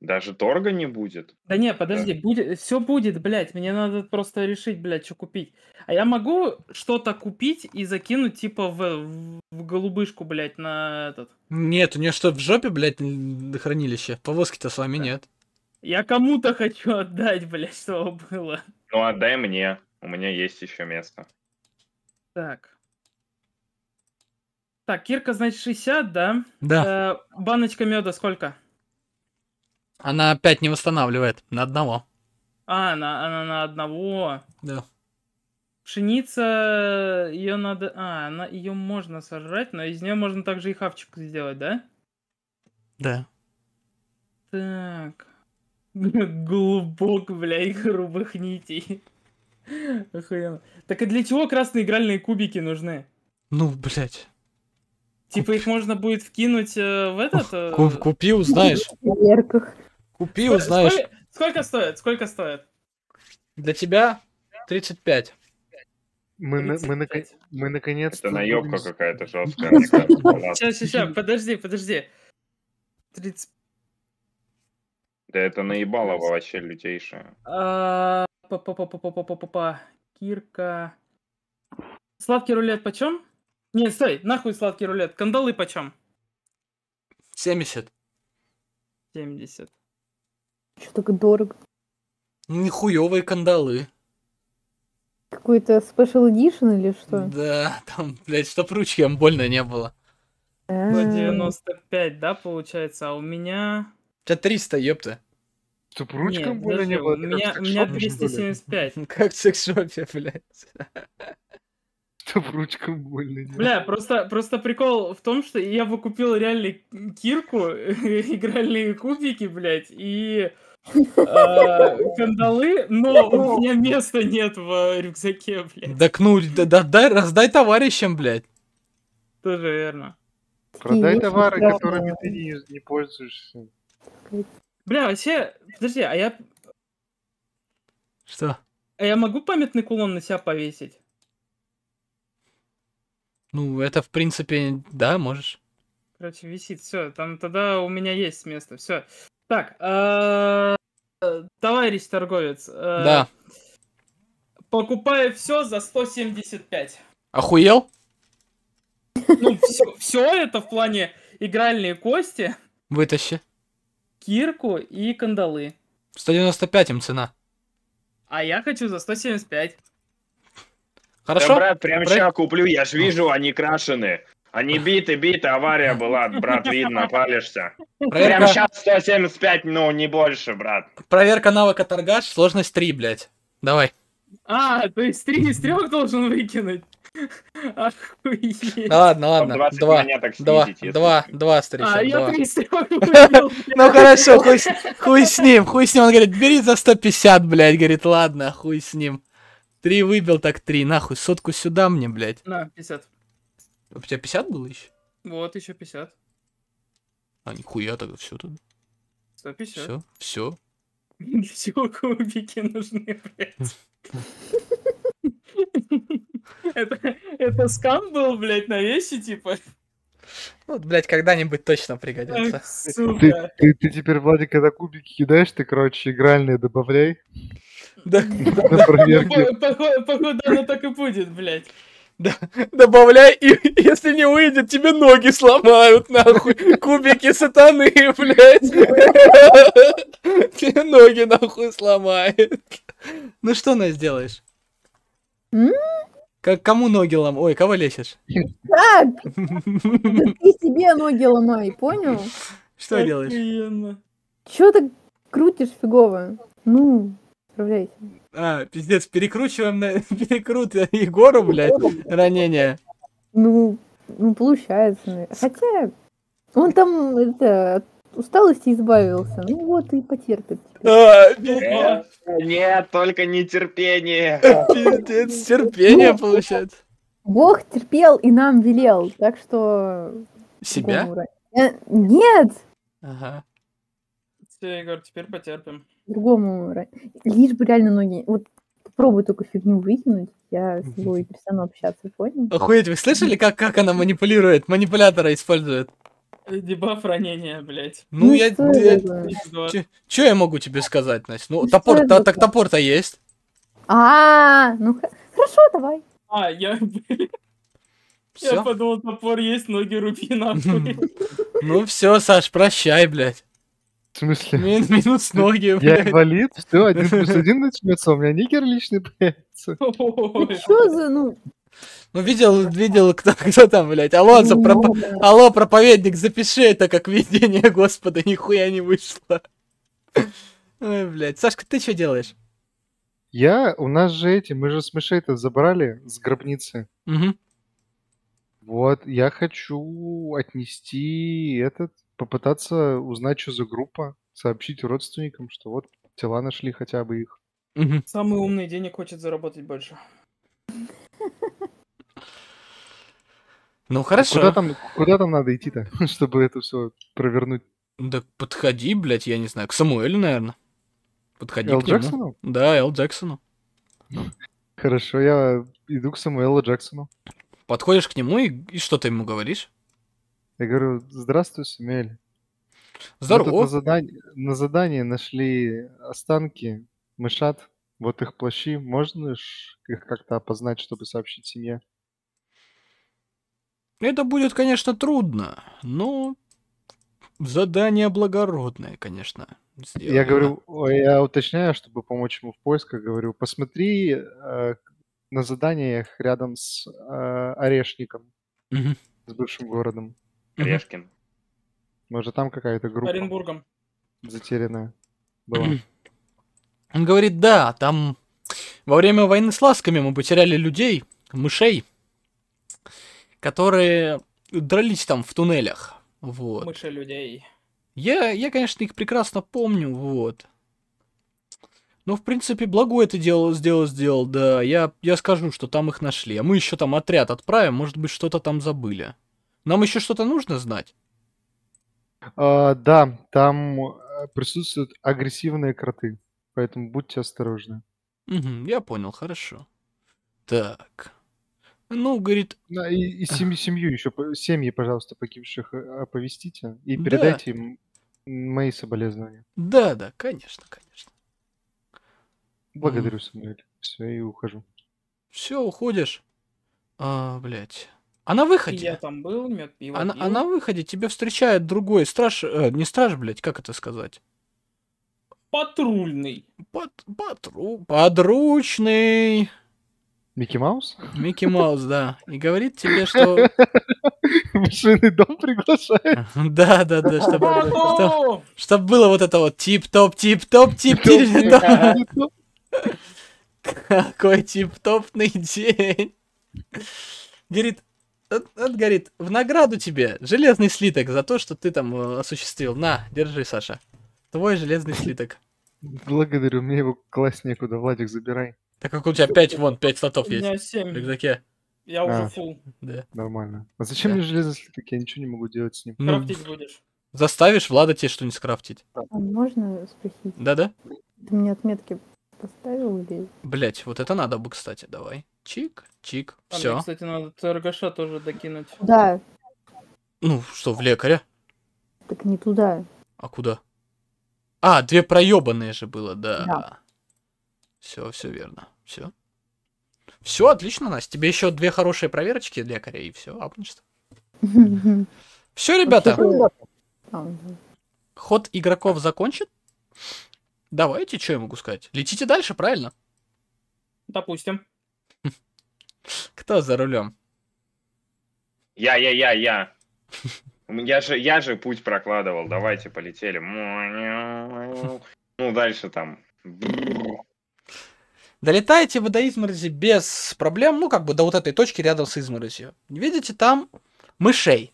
Даже торга не будет? Да не, подожди, будет, все будет, блядь, мне надо просто решить, блядь, что купить. А я могу что-то купить и закинуть, типа, в, в, голубышку, блядь, на этот... Нет, у нее что, в жопе, блядь, хранилище? Повозки-то с вами нет. Я кому-то хочу отдать, блядь, чтобы было. Ну, отдай мне. У меня есть еще место. Так. Так, кирка, значит, 60, да? Да. Э, баночка меда сколько? Она опять не восстанавливает. На одного. А, на, она на одного. Да. Пшеница, ее надо... А, она, ее можно сожрать, но из нее можно также и хавчик сделать, да? Да. Так. Глубок, блядь, грубых нитей. Охуенно. Так и для чего красные игральные кубики нужны? Ну, блядь. Типа их можно будет вкинуть э, в этот... э, Ку- Купи, узнаешь. На верках. Купи, узнаешь. Сколько, сколько стоит? Сколько стоит? Для тебя 35. Мы, на- мы, 35. мы наконец-то... Это наебка какая-то жесткая. Сейчас, сейчас, подожди, подожди. 30... Да это наебалово вообще лютейшее. а, па-па-па-па-па-па-па. Кирка. Сладкий рулет почем? Не, стой, нахуй сладкий рулет. Кандалы почем? 70. 70. Что так дорого? Нихуевые кандалы. Какой-то special edition или что? Да, там, блядь, чтоб ручки им больно не было. А, По 95, да, получается? А у меня... У тебя 300, ёпта. Чтоб ручкам больно не было. у меня, как у меня секс-шоп, что ли? 275. Как в секс-шопе, блядь. Чтоб ручкам больно не было. Бля, просто, просто прикол в том, что я бы купил реально кирку, игральные кубики, блядь, и э, кандалы, но у меня места нет в рюкзаке, блядь. Так ну, да, да, дай, раздай товарищам, блядь. Тоже верно. Продай товары, которыми ты не, не пользуешься. Бля, вообще, подожди, а я, Что? а я могу памятный кулон на себя повесить? Ну, это, в принципе, да, можешь. Короче, висит, все, там тогда у меня есть место, все. Так, э, товарищ торговец. э, Да. Покупаю все за 175. Охуел? Ну, все, это в плане игральные кости, Вытащи. Кирку и кандалы. 195 им цена. А я хочу за 175. Хорошо? Да, брат, прям Про- сейчас куплю, я ж вижу, они крашены. Они биты, биты, авария была, брат, видно, палишься. Прям Проверка, сейчас 175, ну, не больше, брат. проверка навыка торгаш, сложность 3, блядь. Давай. А, то есть три из трех должен выкинуть? Охуеть. Ладно, Там ладно. 20 Два. монеток Два, снизить, если два, два, А, старичок, я два. из трех выбил. Ну хорошо, хуй с, хуй с ним, хуй с ним. Он говорит, бери за 150, блядь. Говорит, ладно, хуй с ним. Три выбил, так три. Нахуй, сотку сюда мне, блядь. На, 50. У тебя 50 было еще? Вот, еще 50. А, нихуя тогда все тут. 150. Все, все. Все кубики нужны, блядь. Это, это скам был, блядь, на вещи, типа? Вот, блядь, когда-нибудь точно пригодится. Ах, Ты, сука. ты, ты теперь, Владик, когда кубики кидаешь, ты, короче, игральные добавляй Да, на проверке. По- Походу, походу оно так и будет, блядь. добавляй, и если не выйдет, тебе ноги сломают, нахуй. Кубики сатаны, блядь. Тебе ноги, нахуй, сломает. Ну что нас сделаешь? Как, кому ноги лом? Ой, кого лечишь? Так, ты себе ноги ломай, понял? Что делаешь? Чё ты крутишь фигово? Ну, справляйся. А, пиздец, перекручиваем на перекрут Егору, блядь, ранение. Ну, ну, получается. Хотя, он там, это, от усталости избавился. Ну вот и потерпит. А, Нет, нет, только нетерпение. пиздец, терпение получается. Бог терпел и нам велел, так что... Себя? Э, Нет! Ага. Все, Егор, теперь потерпим. Другому. Лишь бы реально ноги... Вот попробуй только фигню выкинуть, я с тобой перестану общаться, понял? Охуеть, вы слышали, как, как она манипулирует? Манипулятора использует. Э, Дебаф ранения, блядь. Ну, я... что я-? Х2. Чё- Чё я могу тебе сказать, Настя? Ну, Ну, топор, та- так топор-то есть. А, ну х- хорошо, давай. А, я, я Все. подумал, топор есть, ноги руби нахуй. Ну все, Саш, прощай, блядь. В смысле? Мин- Минус ноги, Я блядь. инвалид, все, один плюс один начнется, у меня нигер личный появится. Ой. Что за, ну... Ну, видел, видел, кто, кто там, блядь. Алонсо, ну, Алло, проповедник, запиши это как видение, господа, нихуя не вышло. Ой, блядь. Сашка, ты что делаешь? Я, у нас же эти, мы же с мышей-то забрали с гробницы. Мгм. Вот, я хочу отнести этот, попытаться узнать, что за группа, сообщить родственникам, что вот тела нашли хотя бы их. Мгм. Самый умный денег хочет заработать больше. Ну, Куда хорошо. там, куда там надо идти-то, чтобы это все провернуть? Да подходи, блядь, я не знаю, к Самуэлю, наверное. Подходи Эл к нему. Джексону? Да, Эл Джексону. Хорошо, я иду к Самуэлу Джексону. Подходишь к нему и, и что ты ему говоришь? Я говорю, здравствуй, Самуэль. Мы тут на, Здорово. задань- на задании нашли останки мышат Вот их плащи, можно их как-то опознать, чтобы сообщить семье? Это будет, конечно, трудно, но задание благородное, конечно. Я сделано. говорю, ой, я уточняю, чтобы помочь ему в поисках, говорю, посмотри э, на заданиях рядом с э, Орешником, Мгм. с бывшим городом. Мгм. Решкин. Может, там какая-то группа Оренбургом. затерянная была. Он говорит, да, там во время войны с ласками мы потеряли людей, мышей, которые дрались там в туннелях. Вот. Мыши людей. Я, я, конечно, их прекрасно помню, вот. Ну, в принципе, благое это дело сделал, сделал, да. Я, я скажу, что там их нашли. А мы еще там отряд отправим, может быть, что-то там забыли. Нам еще что-то нужно знать? А, да, там э, присутствуют агрессивные кроты, поэтому будьте осторожны. Мгм, я понял, хорошо. Так. Ну, говорит, Да, и, и семью, семью еще, семьи, пожалуйста, погибших э, оповестите и Да. передайте им мои соболезнования. да, да, конечно, конечно. Благодарю, Самуэль. Все, и ухожу. Все, уходишь. А, блядь. А на выходе? я там был, мед пиво А, на- пил. а на выходе тебя встречает другой страж... э, не страж, блядь, как это сказать? Патрульный. Под, подру- подручный Микки Маус? Микки Маус, да. И говорит тебе, что... Машинный дом приглашает. Да, да, да, чтобы, О, было вот это вот тип-топ, тип-топ, тип-топ. Какой тип-топный день. Говорит, от- от, говорит, в награду тебе железный слиток за то, что ты там э, осуществил. На, держи, Саша. Твой железный слиток. Благодарю, мне его класть некуда. Владик, забирай. Так как у тебя 5, вон, 5 слотов У есть меня в 7. рюкзаке. Я уже А. фул. Да. Нормально. А зачем Да. мне железный слиток? Я ничего не могу делать с ним. Ну, Крафтить будешь. заставишь Влада тебе что-нибудь скрафтить. А можно спросить? Да-да? Ты мне отметки поставил или... Блять, вот это надо бы, кстати, давай. Чик, чик, А мне, все. кстати, надо торгаша тоже докинуть. Да, Ну, что, в лекаря? так не туда. А куда? А, две проебанные же было, да. Да. Все, все верно. Все. Все, отлично, Настя. Тебе еще две хорошие проверочки лекаря, и все, апнешься. Все, ребята, ход игроков закончен. Давайте, что я могу сказать? Летите дальше, правильно? Допустим. Кто за рулем? Я, я, я, я. Я же, я же путь прокладывал. Давайте полетели. Ну, дальше там. Долетаете вы до изморози без проблем, ну, как бы до вот этой точки рядом с изморозью. Видите там мышей.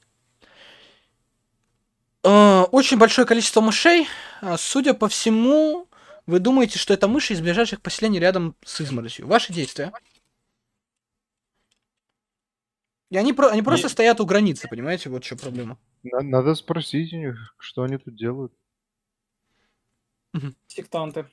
Э, Очень большое количество мышей. А, Судя по всему, вы думаете, что это мыши из ближайших поселений рядом с изморозью. Ваши действия. И они, про- они просто стоят у границы, понимаете? Вот что проблема. На- Надо спросить у них, что они тут делают. Сектанты.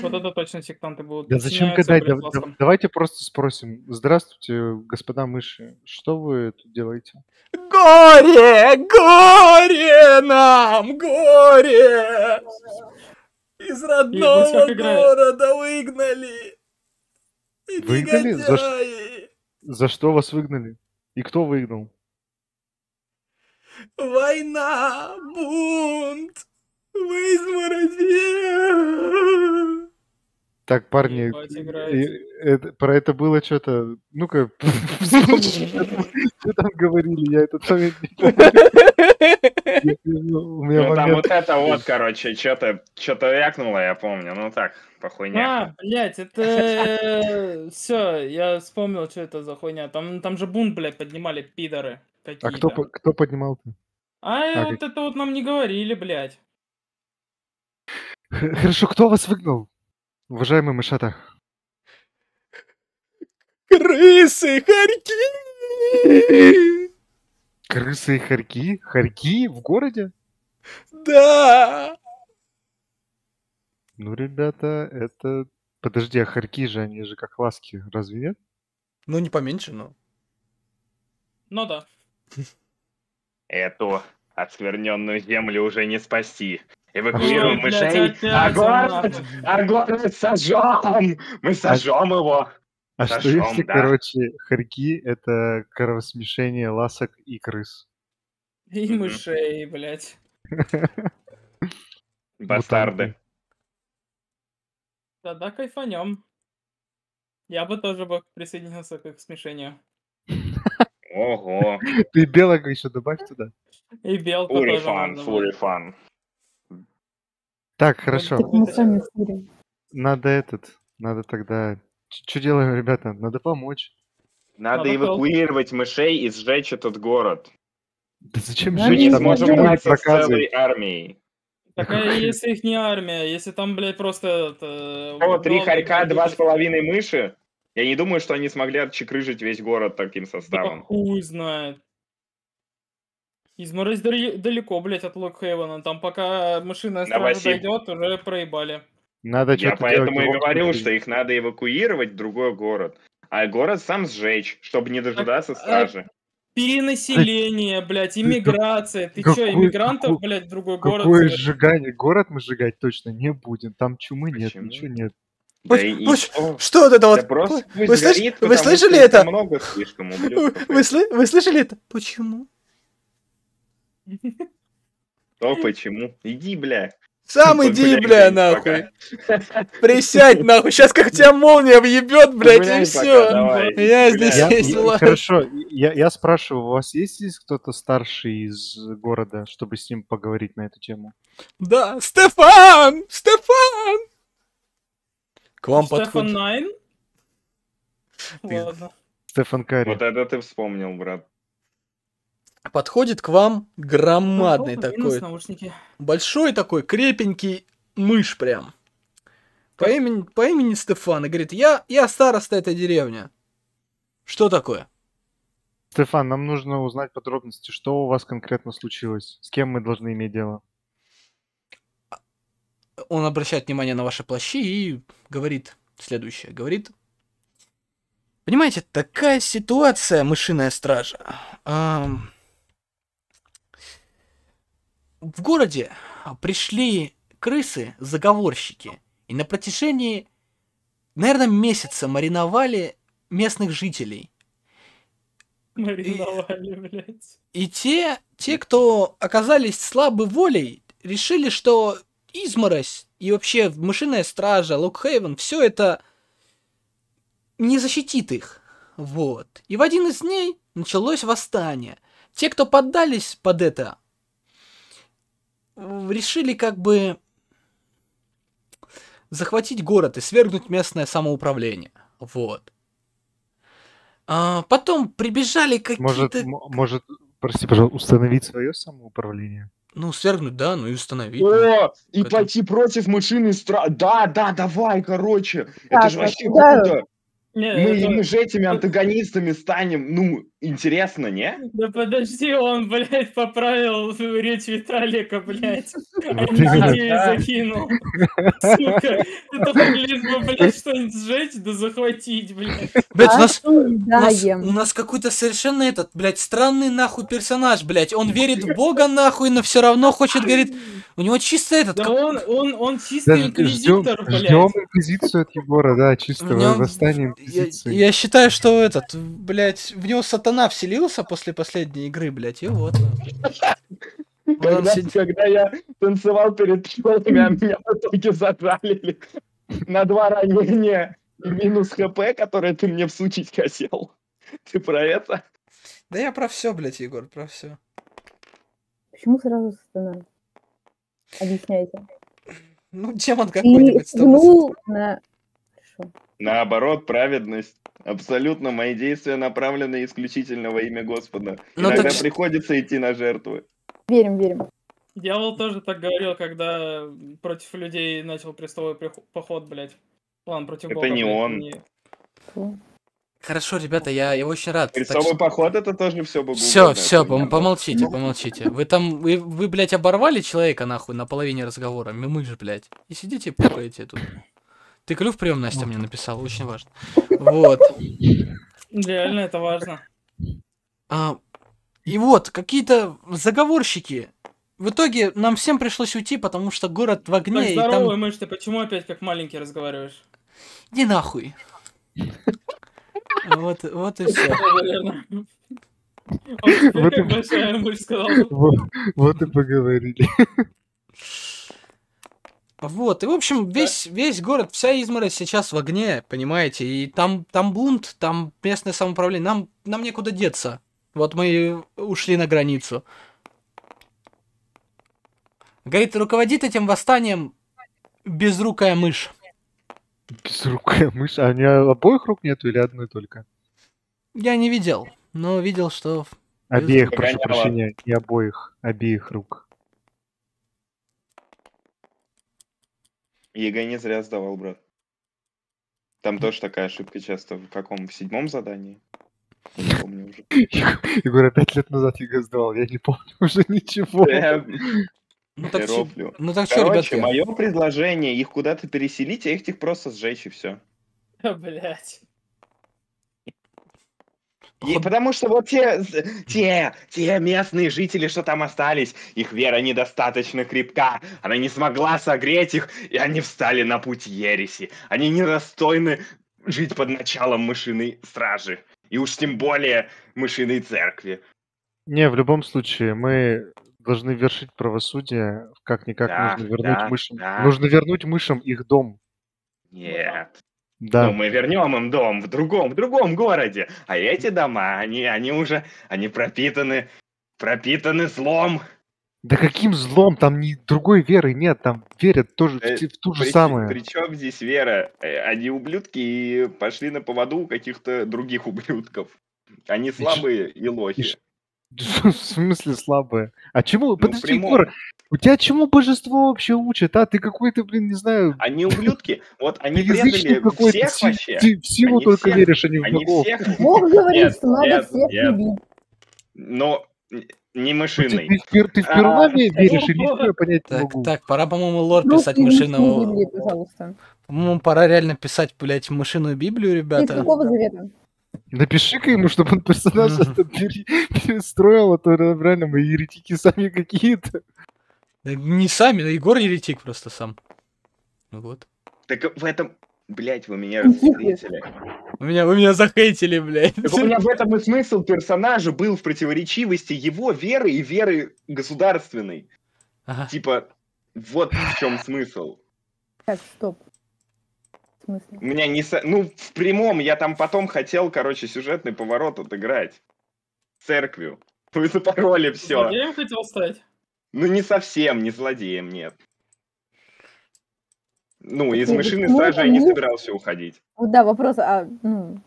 Вот это точно сектанты будут. Да зачем гадать? Да- да- давайте просто спросим. Здравствуйте, господа мыши. Что вы тут делаете? Горе! Горе нам! Горе! Из родного города выгнали! Выгнали? За ш-! За что вас выгнали? И кто выгнал? Война! Бунт! В изморози! Так, парни, э, это- про это было что-то... Ну-ка, что там- что говорили, я этот момент не Ну, там вот это вот, короче, что-то что-то вякнуло, я помню. Ну так, по хуйне. А, блядь, это... Все, я вспомнил, что это за хуйня. Там, там же бунт, блядь, поднимали пидоры А кто, по- кто поднимал-то? А, А, вот это вот нам не говорили, блядь. Хорошо, кто вас выгнал? Уважаемый мышата. Крысы, хорьки! Крысы и хорьки? Хорьки в городе? Да! Ну, ребята, это... Подожди, а хорьки же, они же как ласки, разве нет? Ну, не поменьше, но... Ну да. Эту оскверненную землю уже не спасти. Эвакуируем мышей. А город, а город сожжем! Мы сожжем его. А что Хорошо, если, да. короче, хорьки — это кровосмешение ласок и крыс? И мышей, блядь. Бастарды. Тогда кайфанем. Я бы тоже бы присоединился к их смешению. Ого. Ты белого еще добавь туда. И белку тоже Фурифан, фурифан. Так, хорошо. Так мы сами. Надо этот, надо тогда... Что делаем, ребята? Надо помочь. Надо Надо эвакуировать мышей и сжечь этот город. Да зачем Да Мы жечь? не сможем драться с целой армией. Так а если их не армия, если там, блядь, просто... Это, О, три хорька, два с половиной мыши. Я не думаю, что они смогли отчекрыжить весь город таким Да составом. хуй знает. Изморозь далеко, блядь, от Локхейвена. Там пока машина стража дойдет, уже проебали. Надо Я поэтому и говорил, что их надо эвакуировать в другой город. А город сам сжечь, чтобы не дожидаться а- стражи. Перенаселение, блядь, иммиграция. Ты чё, какой- иммигрантов, какой- блядь, в другой город? Какое сжигание? Город мы сжигать точно не будем. Там чумы нет, Почему? ничего нет. Да Пусть- и- и пусть- что? Что вот это Да вот? просто Вы- вы слыш- горит, вы слышали это? много слишком Вы, ублюдков. вы сл- вы слышали это? Почему? То почему? Иди, бля. Сам иди, Погуляй бля, нахуй. Присядь, нахуй. Сейчас как тебя молния въебет, блядь, и все. Я здесь Я- есть, хорошо, я, я спрашиваю, у вас есть здесь кто-то старший из города, чтобы с ним поговорить на эту тему? Да, Стефан! Стефан! К вам Стефан подходит. Найн? Ты- Ладно. Стефан Карри. Вот это ты вспомнил, брат. Подходит к вам громадный минус такой, наушники. большой такой, крепенький мышь прям. По имени, по имени Стефан. И говорит, я, я староста этой деревни. Что такое? Стефан, нам нужно узнать подробности, что у вас конкретно случилось, с кем мы должны иметь дело. Он обращает внимание на ваши плащи и говорит следующее. Говорит, понимаете, такая ситуация, мышиная стража. Ам, в городе пришли крысы-заговорщики и на протяжении, наверное, месяца мариновали местных жителей. Мариновали, блядь. И те, те, кто оказались слабы волей, решили, что изморозь и вообще мышиная стража, Локхейвен, все это не защитит их. Вот. И в один из дней началось восстание. Те, кто поддались под это, решили как бы захватить город и свергнуть местное самоуправление. Вот. А, потом прибежали Может, какие-то... м- может, прости, пожалуйста, установить свое самоуправление? Ну, свергнуть, да, ну и установить. О, и Это- пойти против машины стра... Да, да, давай, короче. Это Так, же вообще да. круто. Не, Мы, это- мы же этими антагонистами станем. Ну, интересно, не? Да подожди, он, блядь, поправил речь Виталика, блядь. Вот А идею закинул. Сука, это лишь бы, блядь, что-нибудь сжечь да захватить, блядь. Блять, у нас, у нас, Осуждаем. у нас какой-то совершенно этот, блядь, странный нахуй персонаж, блядь. Он верит в Бога нахуй, но все равно хочет, говорит, у него чисто этот... Да как- он, он, он Да, чистый ждем, инквизитор, блядь. ждем инквизицию от Егора, да, в чисто нем- восстание я, инквизиции. я считаю, что этот, блядь, в него сатана вселился после последней игры, блядь, и вот. Когда, я танцевал перед пчелами, а меня в итоге зажалили на два ранения минус хп, который ты мне всучить хотел. Ты про это? Да я про все, блядь, Егор, про все. Почему сразу сатана? Объясняйте. Ну, демон какой-нибудь. сгнул на... Хорошо. Наоборот, праведность. Абсолютно мои действия направлены исключительно во имя Господа. Ну Иногда так приходится идти на жертвы. Верим, верим. Дьявол тоже так говорил, когда против людей начал крестовый поход, блядь. Ладно, против Это Бога, не блядь, он. не-. Хорошо, ребята, я, я очень рад. Так Крестовый поход это тоже все богу. Все, все, помолчите, помолчите. Вы там, вы, вы, блядь, оборвали человека, нахуй, на половине разговора. Мы же, блядь. И сидите и пукаете тут. Ты клюв прием, Настя мне написала, очень важно. Вот. Реально это важно. А, и вот, какие-то заговорщики в итоге нам всем пришлось уйти, потому что город в Так, огне, и здорово, там... мышь, ты почему опять как маленький разговариваешь? Иди нахуй. Вот, вот и все. Вот и поговорили. Вот, и в общем, весь, весь город, вся изморозь сейчас в огне, понимаете, и там, там бунт, там местное самоуправление, нам, нам некуда деться. Вот мы ушли на границу. Говорит, руководит этим восстанием безрукая мышь. Безрукая мышь. А у нее обоих рук нету или одной только? Я не видел, но видел, что... Обеих, прошу прощения. Не обоих. Обеих рук. ЕГЭ не зря сдавал, брат. Там тоже такая ошибка часто. В каком? В седьмом задании? Я не помню уже. Егор, я пять лет назад ЕГЭ сдавал, я не помню уже ничего. Ну так, рофлю. ну так что, ребятки? мое предложение их куда-то переселить, а их их просто сжечь и все. Блять. И потому что вот те, те, те местные жители, что там остались, их вера недостаточно крепка, она не смогла согреть их, и они встали на путь ереси. Они недостойны жить под началом мышиной стражи, и уж тем более мышиной церкви. Не, в любом случае, мы должны вершить правосудие. Как-никак Да, нужно вернуть да, мышам. да. Нужно вернуть мышам их дом. Нет. Да. Но мы вернем им дом в другом, в другом городе. А эти дома, они, они уже, они пропитаны, пропитаны злом. Да каким злом? Там ни другой веры нет, там верят тоже в, Э, те- в ту же Причем- самое. Причем здесь Вера? Э, Они ублюдки и пошли на поводу у каких-то других ублюдков. Они слабые и лохи. ш- В смысле слабое? А чему? Подожди, прямом. Егор, у тебя чему божество вообще учит? А ты какой-то, блин, не знаю, Они ублюдки. Вот они ты предали какой-то, всех си- вообще. ты в силу Они только всех- веришь, а не в Они богов. всех, Бог говорит, Нет, что надо нет, всех нет. любить. но не Ну, Ты, мышиный. ты в, пер- ты в А, веришь или ну, что, я понять не Так, могу. так, пора, по-моему, лор Ну, писать мышиного... Библию, пожалуйста. По-моему, пора реально писать, блядь, мышиную Библию, Из ребята. какого завета? Напиши-ка ему, чтобы он персонаж это пере- перестроил, а то реально мы еретики сами какие-то. Да Не сами, Егор еретик просто сам. Ну Вот. Так в этом... Блять, вы меня встретили. У меня, вы меня захейтили, блядь. Так у меня в этом и смысл персонажа был в противоречивости его веры и веры государственной. Ага. Типа, вот в чем смысл. Так, стоп. Смысле? У меня не... со- Ну, в прямом я там потом хотел, короче, сюжетный поворот отыграть. Церковью. Вы запороли все. Злодеем хотел стать? Ну, не совсем, не злодеем, нет. Ну, из Ну, машины ну, стражи я не ну. собирался уходить. Вот да, вопрос, а, ну...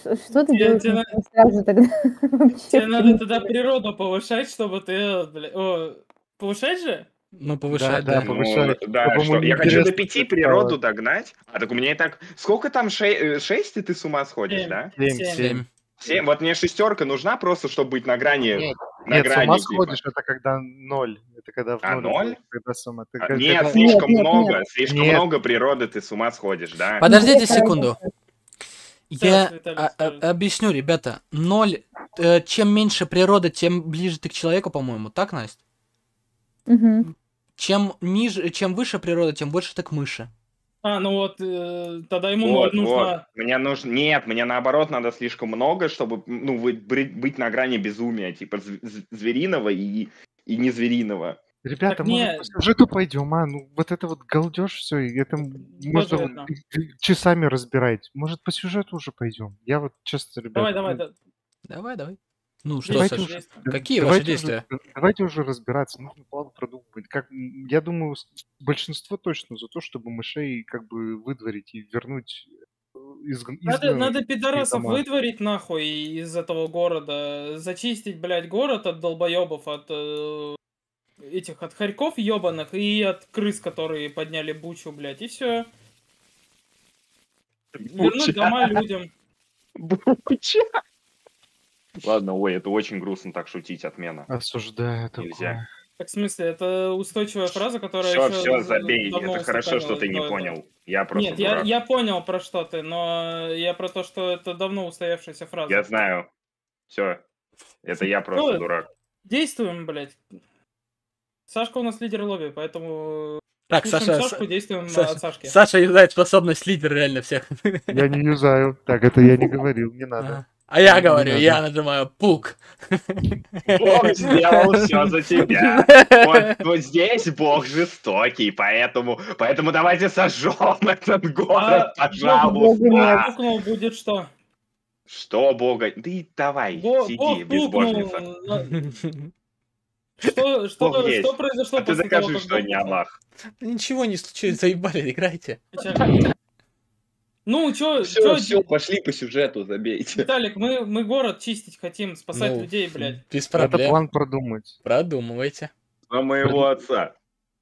Что, что ты Тебе- делаешь тебе на своей страже тогда? Тебе надо тогда природу повышать, чтобы ты... бля, О, повышать же? Ну, повышать, Да, да. да, повышать, Ну, да, что, я хочу до пяти стало. природу догнать. А так у меня и так... Сколько там? Ше- э, Шесть, и ты с ума сходишь, Семь. да? Семь, Семь. Семь. Семь. Вот мне шестерка нужна просто, чтобы быть на грани. Нет, на Нет, с грани, ума типа. сходишь, это когда ноль. Это когда в А, ноль Когда. Это А, как- Нет, когда- слишком Нет, нет, много, нет. слишком Нет. много природы, ты с ума сходишь, да? Подождите Нет, секунду. Я а- а- объясню, ребята. Ноль. э, чем меньше природа, тем ближе ты к человеку, по-моему. Так, Настя? Мгм. Чем ниже, чем выше природа, тем больше ты к мыши. А, ну вот, э, тогда ему Вот, нужно. вот. Мне нужно... Нет, мне наоборот надо слишком много, чтобы ну, быть на грани безумия, типа зв- зв- звериного и, и не звериного. Ребята, Так может, нет. по сюжету пойдем, а? Ну, вот это вот галдеж, все, и это м- можно вот часами разбирать. Может, по сюжету уже пойдем? Я вот, честно, ребят... Давай, давай, ну, да. Давай, давай. Ну, что, Давайте Саш? уже. Какие давайте ваши уже- действия? да- давайте уже разбираться, нужно план продумывать. Как, я думаю, большинство точно за то, чтобы мышей как бы выдворить и вернуть э, изг- Надо, изгнанных надо пидорасов дома. выдворить нахуй из этого города, зачистить, блядь, город от долбоебов, от э, этих, от хорьков ебаных и от крыс, которые подняли бучу, блядь, и все. Вернуть дома людям. Буча. Ладно, ой, это очень грустно так шутить, отмена. Осуждаю такое. Нельзя. Так, в смысле, это устойчивая фраза, которая Все, еще все, забей. Это хорошо, что ты не этого. понял. Я просто Нет, я, дурак. я понял про что ты, но я про то, что это давно устоявшаяся фраза. Я знаю. Все. Это я просто Ну, дурак. Действуем, блядь. Сашка у нас лидер лобби, поэтому Так, Саша, Сашку, действуем Саша- от Сашки. Саша юзает способность лидер реально всех. Я не юзаю. Так, это я не говорил, не надо. А я говорю, я нажимаю пук. Бог сделал все за тебя. Вот, вот здесь Бог жестокий, поэтому, поэтому давайте сожжем этот город, А, пожалуйста. Пукнул будет что? Что Бога? Ты давай, Бог, сиди, Бог безбожница. Что, что, Бог что произошло А ты после того, докажи, как что не? Аллах. Ничего не случилось, заебали, играйте. Ну, чё, Все, чё, все, пошли по сюжету, забейте. Виталик, мы, мы город чистить хотим, спасать Ну, людей, блядь. Без Надо проблем. план продумать. Продумывайте. За моего отца.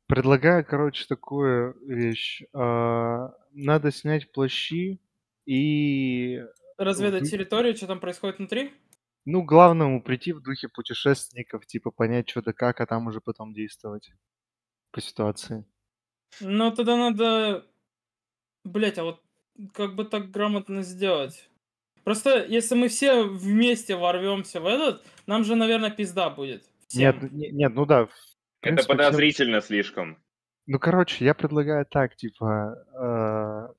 Предлагаю, короче, такую вещь. А, Надо снять плащи и, Разведать территорию, что там происходит внутри? ну, главному прийти в духе путешественников, типа понять, что да как, а там уже потом действовать по ситуации. Ну, тогда надо... Блять, а вот как бы так грамотно сделать? Просто если мы все вместе ворвемся в этот, нам же, наверное, пизда будет. Всем. Нет, не- нет, ну да. Это принципе, всем- подозрительно слишком. Ну, короче, я предлагаю так, типа, э,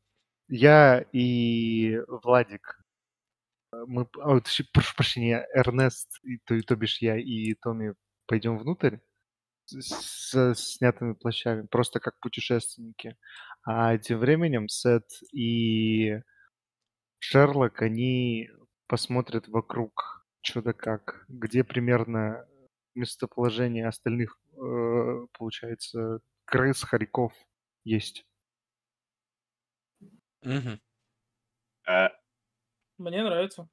я и Владик, э, мы, а, точнее, прошу прощения, Эрнест, и, то, то бишь я и Томми пойдем внутрь с, с снятыми плащами, просто как путешественники. А тем временем Сет и Шерлок, они посмотрят вокруг, да как, где примерно местоположение остальных, э, получается, крыс, хорьков есть. Мгм. А Мне нравится.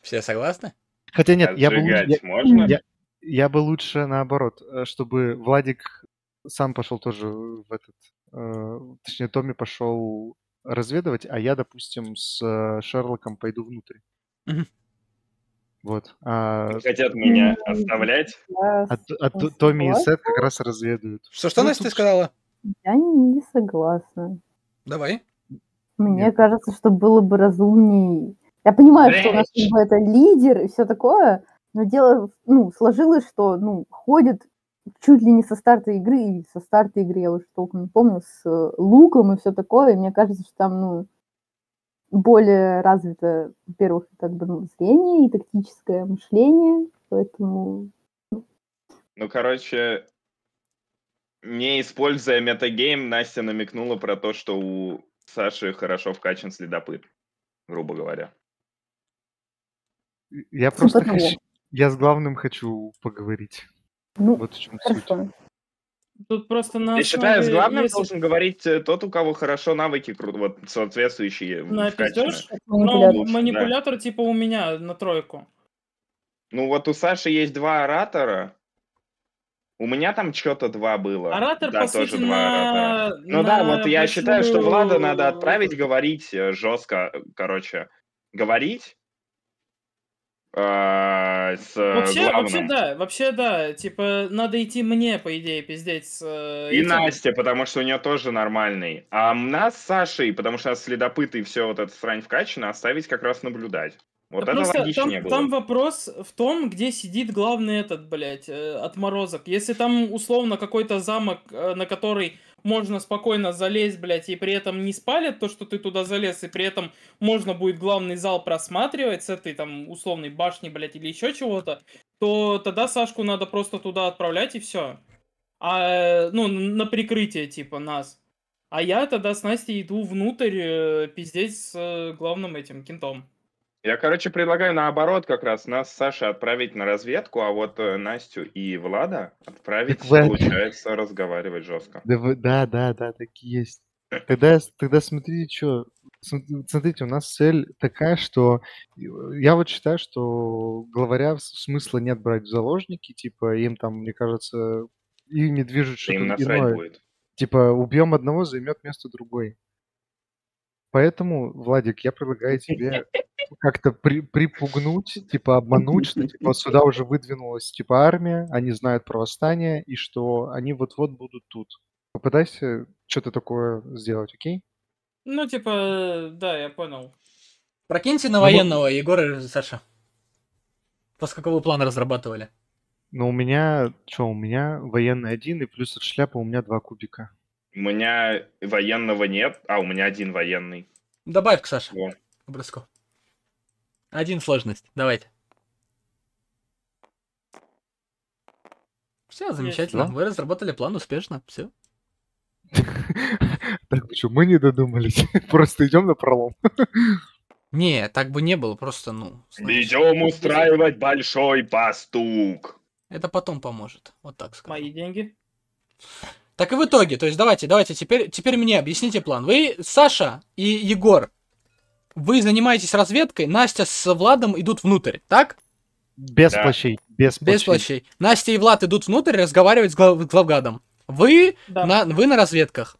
Все согласны? Хотя нет, я бы, отжигать я, можно? я- я бы лучше наоборот, э, чтобы Владик сам пошел тоже в этот, э, точнее, Томми пошел разведывать, а я, допустим, с э, Шерлоком пойду внутрь. Вот. А, Не хотят меня оставлять? Я, а а Томми и. Сет как раз разведают. Что, что Ну, Настя тут- сказала? я не согласна. Давай. Мне Нет. кажется, что было бы разумней. Я понимаю, что у нас как Блядь. бы это лидер и все такое, но дело, ну, сложилось, что, ну, ходит чуть ли не со старта игры, и со старта игры я уже толком не помню, с э, луком и все такое, и мне кажется, что там, ну, более развито, во-первых, как бы, ну, зрение и тактическое мышление, поэтому Ну, короче, не используя метагейм, Настя намекнула про то, что у Саши хорошо вкачан следопыт, грубо говоря. Я просто того. хочу... Я с главным хочу поговорить. ну, Вот в чем суть. хорошо. Тут просто на Я считаю, с главным если- должен говорить э, тот, у кого хорошо навыки вот, соответствующие пиздёж? Манипулятор. Но лучше, манипулятор типа у меня на тройку. Ну вот у Саши есть два оратора. У меня там что-то два было. Оратор, да, по тоже сути, два на... оратора. Ну да, на вот я считаю, что Влада надо отправить говорить э, жестко, э, короче, говорить с э, Вообще, главным. вообще, да, вообще, да. Типа, надо идти мне, по идее, пиздеть с... э, И этим. Настя, потому что у нее тоже нормальный. А нас с Сашей, потому что у нас следопыты и все вот эта срань вкачана, оставить как раз наблюдать. Вот Да это просто логичнее там, было. там вопрос в том, где сидит главный этот, блядь, э, отморозок. Если там условно какой-то замок, э, на который можно спокойно залезть, блядь, и при этом не спалят то, что ты туда залез, и при этом можно будет главный зал просматривать с этой там условной башни, блядь, или еще чего-то, то тогда Сашку надо просто туда отправлять и все. А, э, ну, на прикрытие, типа, нас. А я тогда с Настей иду внутрь пиздеть с главным этим кентом. Я, короче, предлагаю наоборот как раз нас с Сашей отправить на разведку, а вот э, Настю и Влада отправить, Так получается, разговаривать жестко. Да, вы- да, да, да, так и есть. Тогда, тогда смотрите, что... Смотрите, у нас цель такая, что э, я вот считаю, что главаря смысла нет брать в заложники, типа им там, мне кажется, ими движет Да что-то иное. будет. Типа убьем одного, займет место другой. Поэтому, Владик, я предлагаю тебе как-то при- припугнуть, типа обмануть, что типа сюда уже выдвинулась типа армия, они знают про восстание и что они вот-вот будут тут. Попытайся что-то такое сделать, окей? Ну, типа, да, я понял. Прокиньте на Ну, военного, Егор и Саша. Поскольку вы план разрабатывали. Ну, у меня, что, у меня военный один, и плюс от шляпы у меня два кубика. У меня военного нет, а у меня один военный. Добавь к Саше. Во. к броску. Один сложность. Давайте. Все, замечательно. Да? Вы разработали план успешно. Все. Так, что, мы не додумались. Просто идем на пролом. Не, так бы не было, просто, ну... Идем устраивать большой пастук. Это потом поможет. Вот так скажу. Мои деньги. Так и в итоге, то есть давайте, давайте, теперь, теперь мне объясните план. Вы, Саша и Егор, вы занимаетесь разведкой, Настя с Владом идут внутрь, так? Без Да. плащей. Без, Без плащей. Настя и Влад идут внутрь разговаривать с глав- главгадом. Вы Да. на, вы на разведках.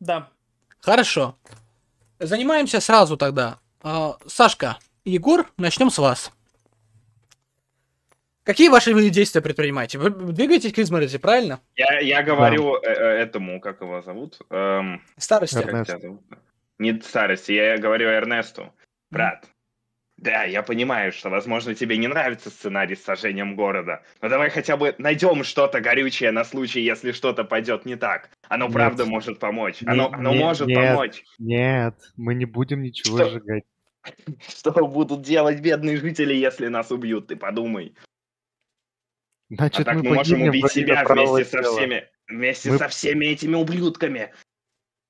Да. Хорошо. Занимаемся сразу тогда. А, Сашка, Егор, начнем с вас. Какие ваши вы действия предпринимаете? Вы двигаетесь к изморози, правильно? Я, я говорю э, э, этому, как его зовут? Эм, Старости. Эрнест. Не старости, я говорю Эрнесту. Брат, да, я понимаю, что, возможно, тебе не нравится сценарий с сожжением города, но давай хотя бы найдем что-то горючее на случай, если что-то пойдет не так. Оно Нет. правда может помочь. Оно, оно не- может нет. помочь. Нет, мы не будем ничего Что? сжигать. Что будут делать бедные жители, если нас убьют, ты подумай. Значит, а так мы, мы можем погибнем убить себя вместе со всеми, вместе Мы- со всеми этими ублюдками.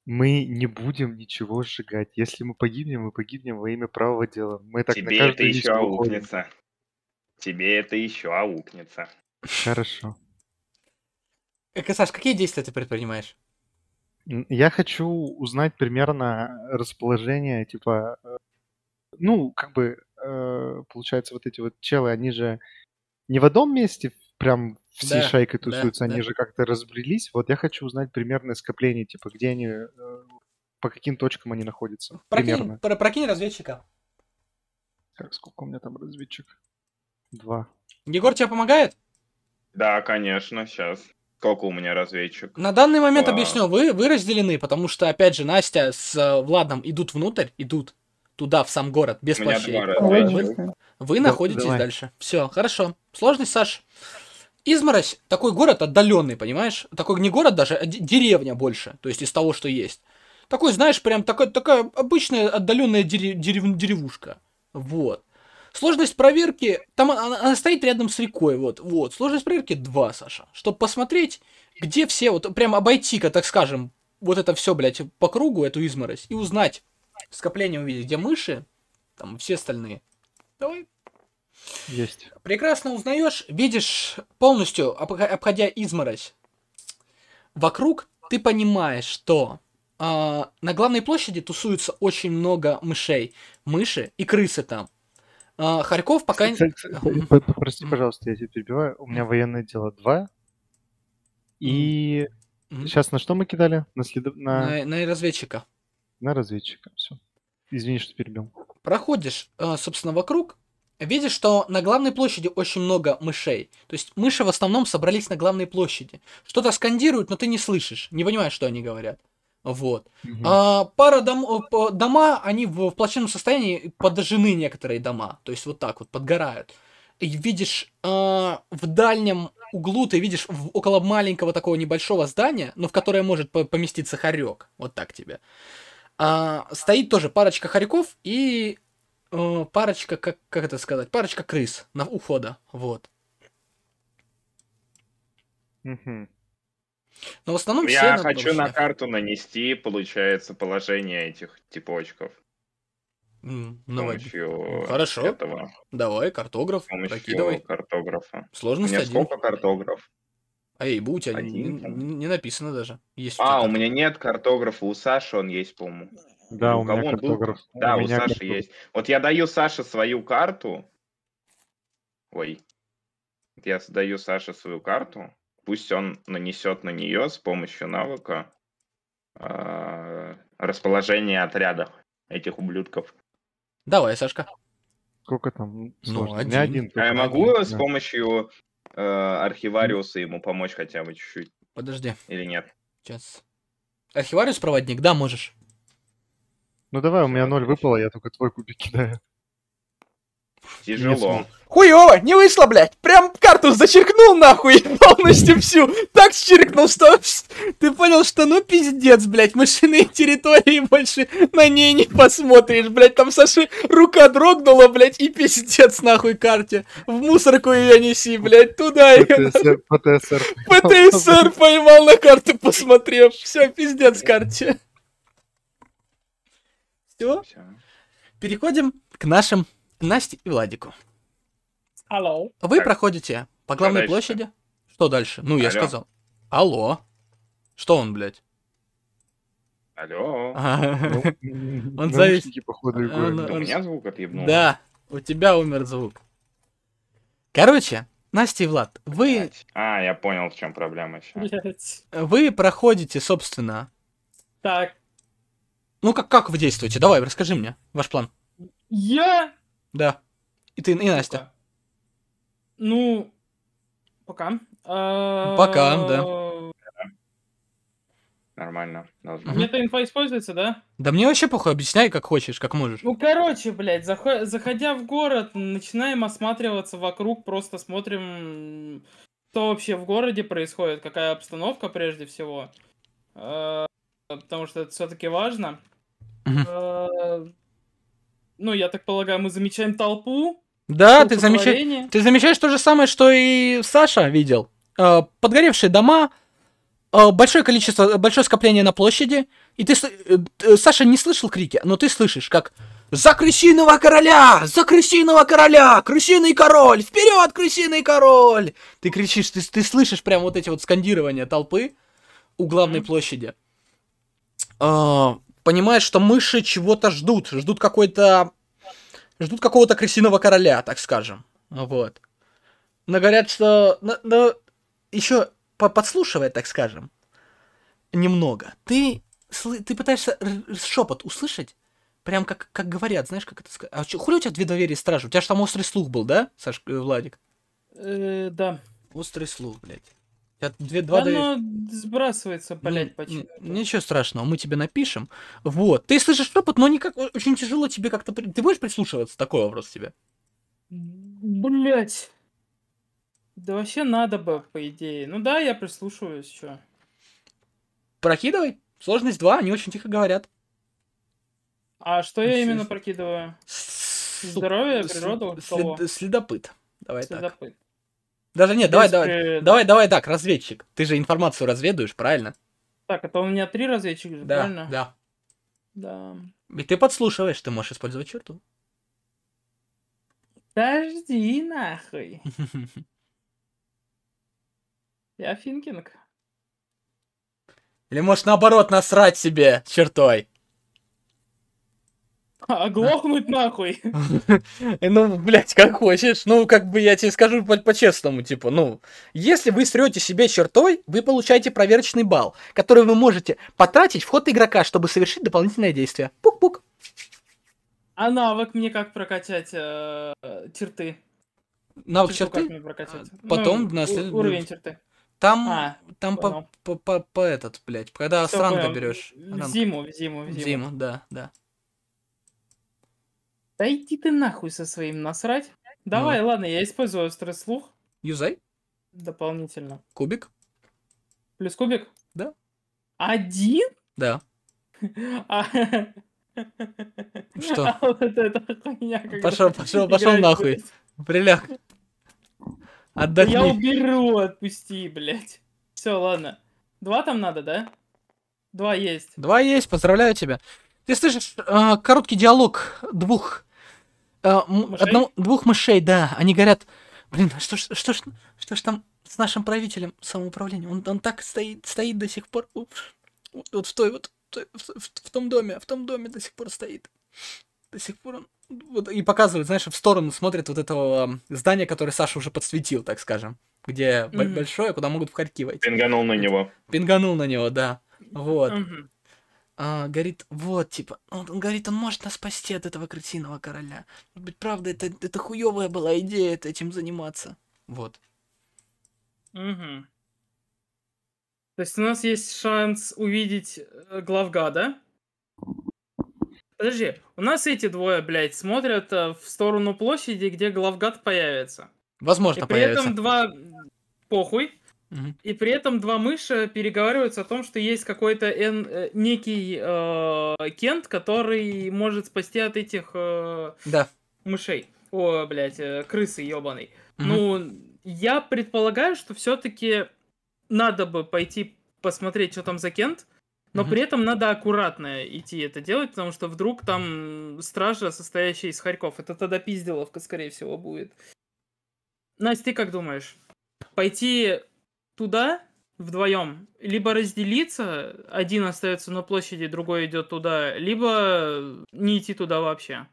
Мы не будем ничего сжигать. Если мы погибнем, мы погибнем во имя правого дела. Мы так на Тебе это каждый риск еще аукнется. Тебе это еще аукнется. Хорошо. Э, Саш, какие действия ты предпринимаешь? Я хочу узнать примерно расположение, типа, э, ну, как бы, э, получается, вот эти вот челы, они же не в одном месте прям всей Да, шайкой да, тусуются, они да. же как-то разбрелись. Вот я хочу узнать примерное скопление, типа, где они, э, по каким точкам они находятся. Прокинь, Примерно. про- прокинь разведчика. Так, сколько у меня там разведчик? Два. Егор тебе помогает? Да, конечно, сейчас. Сколько у меня разведчик? На данный момент Вау. объясню, вы, вы разделены, потому что, опять же, Настя с э, Владом идут внутрь, идут туда, в сам город, без плащей. два. Вы Да, находитесь давай. дальше. Все, хорошо. Сложность, Саш. Изморозь такой город отдаленный, понимаешь? Такой не город даже, а деревня больше, то есть из того, что есть. Такой, знаешь, прям такой, такая обычная отдаленная дере- дерев- деревушка. Вот. Сложность проверки, там она, она стоит рядом с рекой, вот, вот. Сложность проверки 2, Саша. Чтобы посмотреть, где все, вот прям обойти-ка, так скажем, вот это все, блядь, по кругу, эту изморозь, и узнать, скопление увидеть, где мыши, там все остальные. Давай. Есть. Прекрасно узнаешь, видишь полностью, обх- обходя изморозь, вокруг ты понимаешь, что а, на главной площади тусуется очень много мышей, мыши и крысы там. А, Харьков пока... Прости, пожалуйста, я тебя перебиваю. У меня военное дело два. И Мгм. сейчас на что мы кидали? На, следов- на... на, на разведчика. на разведчика. Все. Извини, что перебил. Проходишь, а, собственно, вокруг, видишь, что на главной площади очень много мышей. То есть мыши в основном собрались на главной площади. Что-то скандируют, но ты не слышишь, не понимаешь, что они говорят. Вот. Мгм. А, пара дом, по- дома, они в, в плачевном состоянии подожжены некоторые дома. То есть вот так вот подгорают. И видишь а, в дальнем углу, ты видишь в- около маленького такого небольшого здания, но в которое может по- поместиться хорек. Вот так тебе. А, стоит тоже парочка хорьков и э, парочка, как, как это сказать, парочка крыс на ухода. Вот. Мгм. Но в основном все Я хочу на карту нанести, получается, положение этих типочков. С давай. помощью Хорошо. этого, Давай, картограф, прокидывай. картографа. У Сложность меня один. сколько картограф? А у тебя не, Один, не- не написано даже. Есть у А, у карта. меня нет картографа, у Саши он есть, по-моему. Да, Или у меня кого он был? картограф. Да, у, меня Саши картограф. есть. Вот я даю Саше свою карту. Ой. Я даю Саше свою карту. Пусть он нанесет на нее с помощью навыка а, расположение отряда этих ублюдков. Давай, Сашка. Сколько там? Ну? У один. меня один. А я могу один, с да. помощью э, архивариуса ему помочь хотя бы чуть-чуть Подожди. или нет? Сейчас. Архивариус проводник, да, можешь. Ну давай, у меня ноль выпало, я только твой кубик кидаю. Тяжело. Хуёво, не вышло, блядь. Прям карту зачеркнул нахуй полностью всю. Так счеркнул, что ты понял, что ну пиздец, блядь, машинные территории больше на ней не посмотришь, блядь. Там Саши рука дрогнула, блядь, и пиздец нахуй карте. В мусорку ее неси, блядь, туда ее. ПТСР. ПТСР поймал на карту, посмотрев. Все, пиздец карте. Все, Всё. переходим к нашим Насте и Владику. Алло. Вы Так. проходите по главной дальше? площади. Что дальше? Ну, я Алло. сказал. Алло. Что он, блядь? Алло. А, Ну, Он походу, Он- Егор. У меня звук отъебнул. Да, у тебя умер звук. Короче, Настя и Влад, вы. А, я понял, в чем проблема еще. Вы проходите, собственно... Так, Ну, как, как вы действуете? Давай, расскажи мне ваш план. я... Да. И ты, и Настя. Сука. Ну, пока. А, Пока, да. Нормально. Должно. Мне эта инфа используется, да? Да мне вообще похуй, объясняй, как хочешь, как можешь. Ну, короче, блядь, захо- заходя в город, начинаем осматриваться вокруг, просто смотрим, что вообще в городе происходит, какая обстановка прежде всего. Потому что это все-таки важно. Э, Ну, я так полагаю, мы замечаем толпу. Да, ты замечаешь... Ты замечаешь то же самое, что и Саша видел. Э, Подгоревшие дома, э, большое количество, большое скопление на площади. И ты, э, Саша не слышал крики, но ты слышишь, как «За крысиного короля! За крысиного короля! Крысиный король! Вперед, крысиный король!» Ты кричишь, ты, ты слышишь прям вот эти вот скандирования толпы у главной площади. Э, Понимаешь, что мыши чего-то ждут, ждут какой-то... Ждут какого-то крысиного короля, так скажем. Вот. Но говорят, что... Но, но еще подслушивая, так скажем, немного, ты, ты пытаешься шепот услышать, прям как, как говорят, знаешь, как это сказать. А чё, хули у тебя две двери стражи? У тебя же там острый слух был, да, Саш, э, Владик? Э, Да. Острый слух, блядь. Две, два доверия- Оно сбрасывается, блядь, Н- почему Ничего страшного, мы тебе напишем. Вот. Ты слышишь шепот, но никак очень тяжело тебе как-то... Ты будешь прислушиваться? Такой вопрос тебе. Блять. Да вообще надо бы, по идее. Ну да, я прислушиваюсь, чё. Прокидывай. Сложность 2, они очень тихо говорят. А что я именно прокидываю? Здоровье, природу? Следопыт. Давай так. Следопыт. Даже нет, давай, Без давай. при- Давай, давай так, разведчик. Ты же информацию разведуешь, правильно? Так, это у меня три разведчика, Да, правильно? да. Да. И ты подслушиваешь, ты можешь использовать черту. Подожди, нахуй. Я thinking. Или можешь наоборот насрать себе чертой. Оглохнуть нахуй. Э, Ну, блядь, как хочешь. Ну, как бы я тебе скажу по- по-честному, типа, ну, если вы срете себе чертой, вы получаете проверочный балл, который вы можете потратить в ход игрока, чтобы совершить дополнительное действие. Пук-пук. А навык мне как прокачать э, черты? Навык черты? Как мне прокачать? А, потом Ну, на у- след- Уровень черты. Там, А, там по, по, по, по этот, блядь, когда с Всё, ранга берешь. В зиму, в зиму, в В зиму. зиму, да, да. Да иди ты нахуй со своим насрать. Ну. Давай, ладно, я использую острый слух Юзай, дополнительно. кубик, Плюс кубик? Да. Один? да. А... Что? А вот это хуйня. Пошел, пошел, пошел нахуй. Приляг. Я Отдохни. уберу, отпусти, блядь. Все, ладно. Два там надо, да? Два есть. Два есть, поздравляю тебя. Ты слышишь э, короткий диалог двух э, Мышей? одного- двух мышей, да. Они говорят, блин, а что ж, что ж, что ж там с нашим правителем самоуправления? Он, он так стоит, стоит до сих пор. Вот в той вот, в, в- в том доме, в том доме до сих пор стоит. До сих пор он... Вот, и показывает, знаешь, в сторону смотрит вот этого здания, которое Саша уже подсветил, так скажем. Где Мгм. большое, куда могут входить войти. Пинганул на него. Пинганул на него, да. Вот. Мгм. А, говорит, вот, типа, он, он говорит, он может нас спасти от этого крысиного короля. Может быть, правда, это, это хуевая была идея это этим заниматься. Вот. Мгм. То есть у нас есть шанс увидеть э, главгада. Подожди, у нас эти двое, блядь, смотрят э, в сторону площади, где главгад появится. Возможно, И при появится. этом два... Похуй. И при этом два мыша переговариваются о том, что есть какой-то эн- э, некий э, Кент, который может спасти от этих э, Да. мышей. О, блядь, э, крысы ебаный. Ну, я предполагаю, что все-таки надо бы пойти посмотреть, что там за Кент, но при этом надо аккуратно идти это делать, потому что вдруг там стража, состоящая из хорьков. Это тогда пизделовка, скорее всего, будет. Настя, ты как думаешь? Пойти туда вдвоем, либо разделиться, один остается на площади, другой идет туда, либо не идти туда вообще.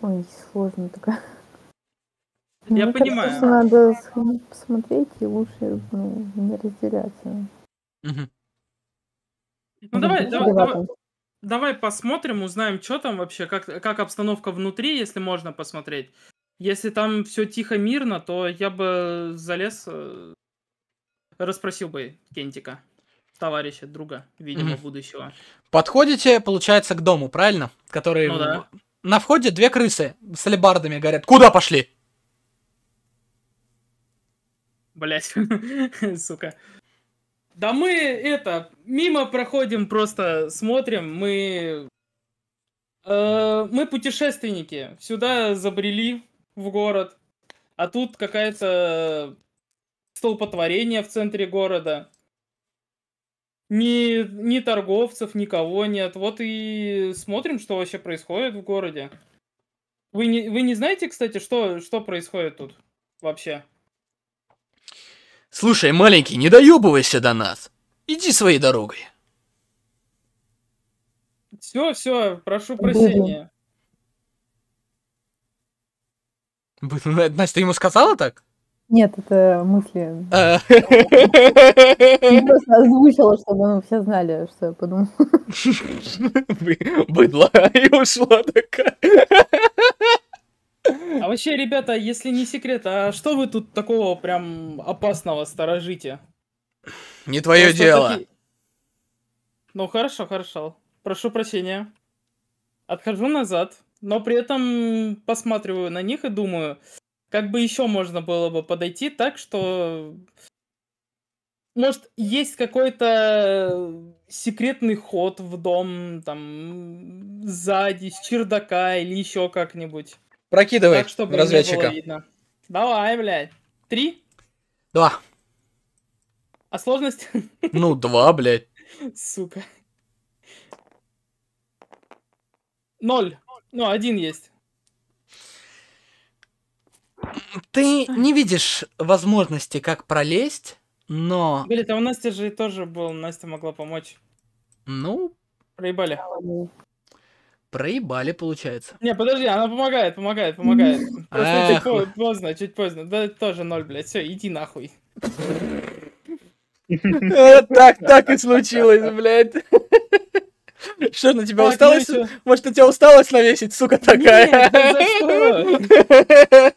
Ой, сложно такая. Я Мне понимаю. Кажется, что надо посмотреть и лучше ну, не разделяться. Мгм. Ну давай, Быть давай, давай, виноватым. давай посмотрим, узнаем, что там вообще, как, как обстановка внутри, если можно посмотреть. Если там все тихо, мирно, то я бы залез, э, расспросил бы Кентика, товарища, друга, видимо, Мгм. будущего. Подходите, получается, к дому, правильно? Который... Ну да. На входе две крысы с алебардами говорят, куда пошли? Блять, сука. Да мы это мимо проходим, просто смотрим. Мы э, мы путешественники. Сюда забрели в город, а тут какая-то столпотворение в центре города. Ни, ни торговцев, никого нет. Вот и смотрим, что вообще происходит в городе. Вы не, вы не знаете, кстати, что, что происходит тут вообще? Слушай, маленький, не доебывайся до нас. Иди своей дорогой. Все, все, прошу прощения. Настя, ты ему сказала так? Нет, это мысли. А. Я просто озвучила, чтобы ну, все знали, что я подумала. Бы- Быдло. И ушла такая. А вообще, ребята, если не секрет, а что вы тут такого прям опасного сторожите? Не твое Просто дело. таки- Ну хорошо, хорошо. Прошу прощения. Отхожу назад, но при этом посматриваю на них и думаю, как бы еще можно было бы подойти так, что может есть какой-то секретный ход в дом, там сзади, с чердака или еще как-нибудь. Прокидывай Так, чтобы разведчика. видно. Давай, блядь. Три? Два. А сложность? Ну, два, блядь. Сука. Ноль. Ну, один есть. Ты не видишь возможности, как пролезть, но, Блин, а у Насти же тоже был, Настя могла помочь. ну, Проебали. проебали, получается. Не, подожди, она помогает, помогает, помогает. Просто чуть Ах по- поздно, чуть поздно. Да, тоже ноль, блядь. Все, иди нахуй. Э, Так, так и случилось, блядь. Что, на тебя Так, усталость? ну? Может, на тебя усталость навесить, сука такая?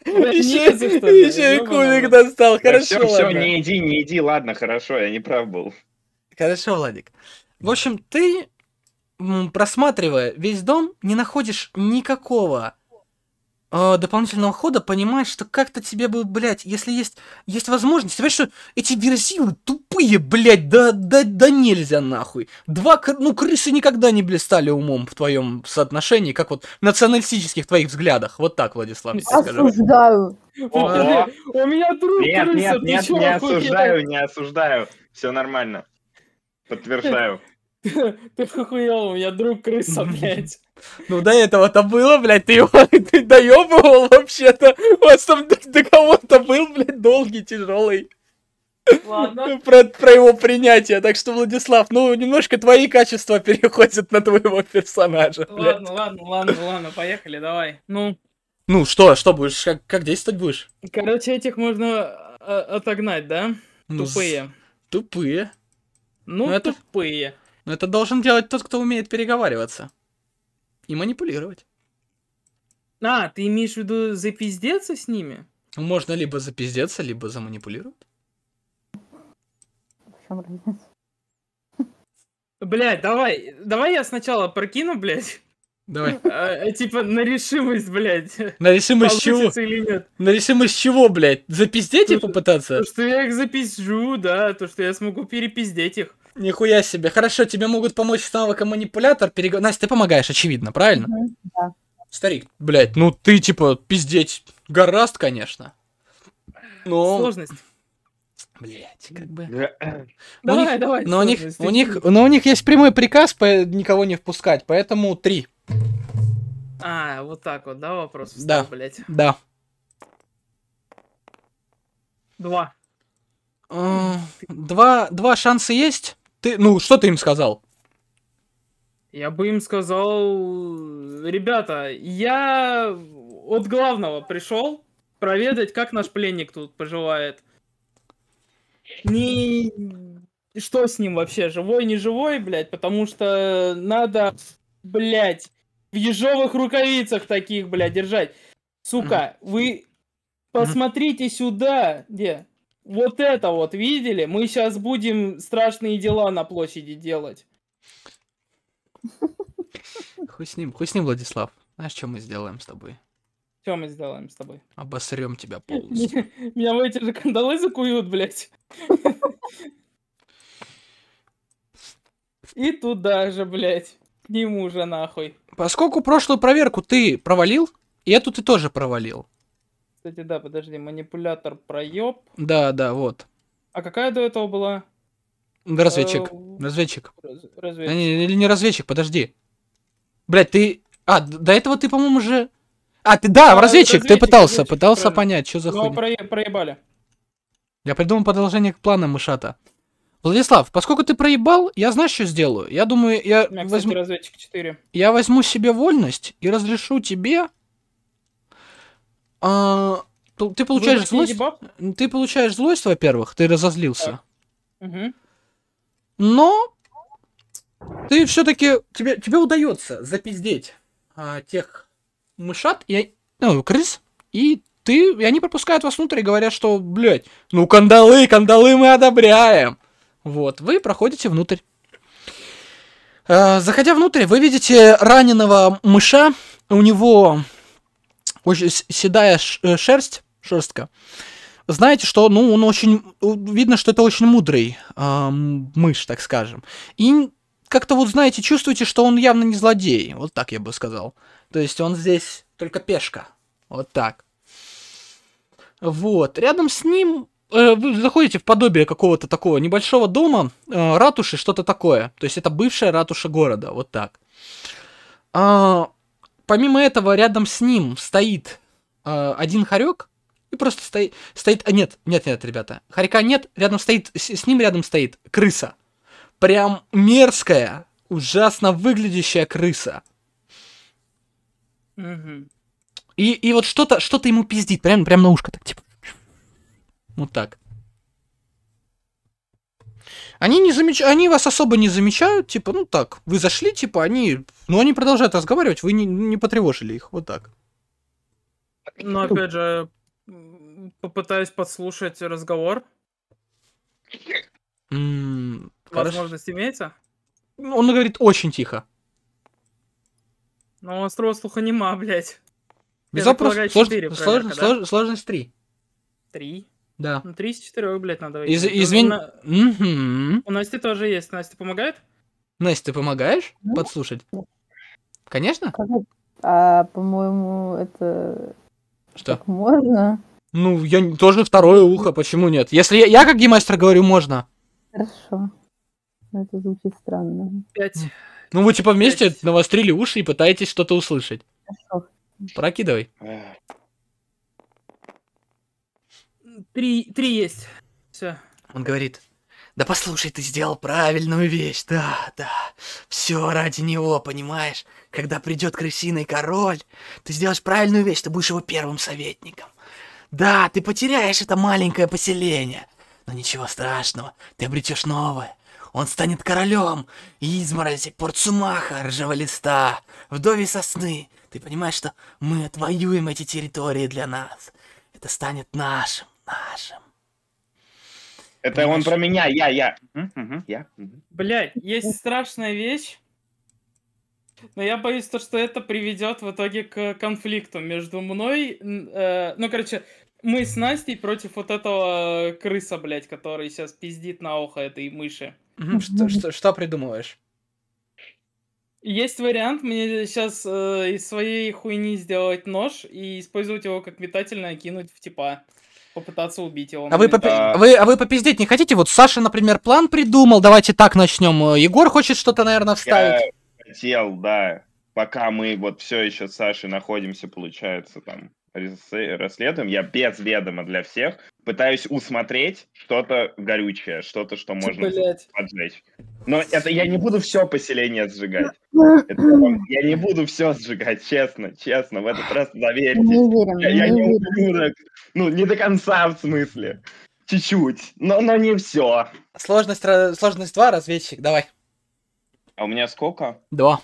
Нет, Еще и ёбаный кубик рот. достал, хорошо, все, не иди, не иди, ладно, хорошо, я не прав был. Хорошо, Владик. В общем, ты, просматривая весь дом, не находишь никакого э, дополнительного хода, понимаешь, что как-то тебе бы, блядь, если есть, есть возможность, понимаешь, что эти верзилы тупые, блядь, да, да, да нельзя нахуй. Два, ну, крысы никогда не блистали умом в твоем соотношении, как вот националистических твоих взглядах. Вот так, Владислав, я скажу. Осуждаю. У меня друг Нет, крыса, нет, ты нет, чё, не осуждаю, не осуждаю. Все нормально. Подтверждаю. Ты охуел, у меня друг крыса, блядь. Ну, до этого-то было, блядь, ты его ты доебывал вообще-то. У вас там д- договор-то был, блядь, долгий, тяжелый. Ладно. Про, про его принятие. Так что, Владислав, ну, немножко твои качества переходят на твоего персонажа. блядь. Ладно, ладно, ладно, ладно, поехали, давай. Ну, Ну, что, что будешь, как, как действовать будешь? короче, этих можно а, отогнать, да? Ну, с- Тупые. Тупые. Ну, Ну, это- тупые. Но это должен делать тот, кто умеет переговариваться. И манипулировать. А, ты имеешь в виду запиздеться с ними? Можно либо запиздеться, либо заманипулировать. В чем разница? Блядь, давай, давай я сначала прокину, блядь. Давай. А, Типа на решимость, блядь. На решимость чего? Или нет. На решимость чего, блядь? Запиздеть их Слушай, попытаться? То, что я их запизжу, да, то, что я смогу перепиздеть их. Нихуя себе. Хорошо, тебе могут помочь с навыком манипулятор. Перег... Настя, ты помогаешь, очевидно, правильно? Да. Старик, блядь, ну ты типа пиздеть гораст, конечно. Но, Сложность. блядь, как бы... Э, у Давай, них- давай. Но у них, у них, но у них есть прямой приказ по- никого не впускать, поэтому три. А, вот так вот, да, вопрос Да. встал, блядь. Да. Два. М, Два, два шанса есть. Ты, ну, что ты им сказал? Я бы им сказал, ребята, я от главного пришел проведать, как наш пленник тут поживает. Не... Что с ним вообще, живой, не живой, блядь, потому что надо, блядь, в ежовых рукавицах таких, блядь, держать. Сука, вы посмотрите сюда, где? Вот это вот, видели? Мы сейчас будем страшные дела на площади делать. Хуй с ним, хуй с ним, Владислав. Знаешь, что мы сделаем с тобой? Что мы сделаем с тобой? Обосрем тебя полностью. Меня в эти же кандалы закуют, блядь. И туда же, блядь. К нему же нахуй. Поскольку прошлую проверку ты провалил, и эту ты тоже провалил. Кстати, да, подожди, манипулятор проеб. Да, да, вот. А какая до этого была? Разведчик. Э, Разведчик. раз- А, Разведчик. не, или не разведчик, подожди. Блять, ты... А, до этого ты, по-моему, же... А, ты, да, А, разведчик, ты пытался, разведчик, пытался правильно. понять, что за Ну, хуйня. прое- проебали. Я придумал продолжение к планам мышата. Владислав, поскольку ты проебал, я знаю, что сделаю. Я думаю, я У меня, кстати, возьму, разведчик 4. я возьму себе вольность и разрешу тебе... а, ты получаешь злость... дебаф? Ты получаешь злость, во-первых, ты разозлился. Мгм. Но ты все-таки тебе тебе удается запиздеть а, тех мышат и ну, крыс, и ты и они пропускают вас внутрь и говорят, что, блядь, ну кандалы, кандалы мы одобряем. Вот, вы проходите внутрь. А, заходя внутрь, вы видите раненого мыша. У него очень седая э, шерсть, шерстка. Знаете, что, ну, он очень... Видно, что это очень мудрый ам, мышь, так скажем. И как-то вот, знаете, чувствуете, что он явно не злодей. Вот так я бы сказал. То есть он здесь только пешка. Вот так. Вот. Рядом с ним э, вы заходите в подобие какого-то такого небольшого дома, э, ратуши, что-то такое. То есть это бывшая ратуша города. Вот так. А, помимо этого, рядом с ним стоит э, один хорек. И просто стоит, стоит, а нет, нет, нет, ребята, хорька нет, рядом стоит, с, с ним рядом стоит крыса. Прям мерзкая, ужасно выглядящая крыса. Мгм. И, и вот что-то, что-то ему пиздит, прям, прям на ушко так, типа. Вот так. Они не замечают, они вас особо не замечают, типа, ну так, вы зашли, типа, они, ну они продолжают разговаривать, вы не, не потревожили их, вот так. Но опять же, попытаюсь подслушать разговор. М, хорошо. Возможность имеется. Он говорит очень тихо. Но острого слуха нема, блядь. Без вопросов. Слож- четыре слож- проверка, да? слож- Сложность 3. Три. Да. Ну, три из четырех, блядь, надо Из, извини. У На- Мгм. У Насти тоже есть. Настя помогает? Настя, ты помогаешь Ну. подслушать? Конечно? А, по-моему, это Что? так можно. Ну, я тоже второе ухо, почему нет? Если я, я как геймастер говорю, можно. Хорошо. Это звучит странно. Пять. Ну, вы типа вместе Пять. навострили уши и пытаетесь что-то услышать. Хорошо. Прокидывай. Три, три есть. Все. Он говорит, да послушай, ты сделал правильную вещь, да, да. Все ради него, понимаешь? Когда придет крысиный король, ты сделаешь правильную вещь, ты будешь его первым советником. Да, ты потеряешь это маленькое поселение, но ничего страшного, ты обретешь новое. Он станет королем изморози, Порцумаха, ржавого листа, вдове сосны. Ты понимаешь, что мы отвоюем эти территории для нас. Это станет нашим, нашим. Это Понимаешь? он про меня, я, я. Я. Блять, есть страшная вещь, но я боюсь, то, что это приведет в итоге к конфликту между мной. э, ну, короче, мы с Настей против вот этого э, крыса, блядь, который сейчас пиздит на ухо этой мыши. Что, что- что придумываешь? Есть вариант мне сейчас из своей хуйни сделать нож и использовать его как метательное, кинуть в типа. Попытаться убить его. А вы, попи- моментально. А. вы, а вы попиздеть не хотите? Вот Саша, например, план придумал. Давайте так начнем. Егор хочет что-то, наверное, вставить. Я хотел, да, пока мы вот все еще с Сашей находимся, получается, там, расследуем, я без ведома для всех пытаюсь усмотреть что-то горючее, что-то, что можно Блядь. поджечь. Но это я не буду все поселение сжигать. Это я я не буду все сжигать, честно, честно, в этот раз Не доверьтесь. верим, Я, я не не верим. ублюдок. Ну, не до конца в смысле. Чуть-чуть, но, но не все. Сложность, сложность 2, разведчик, давай. А у меня сколько? Два.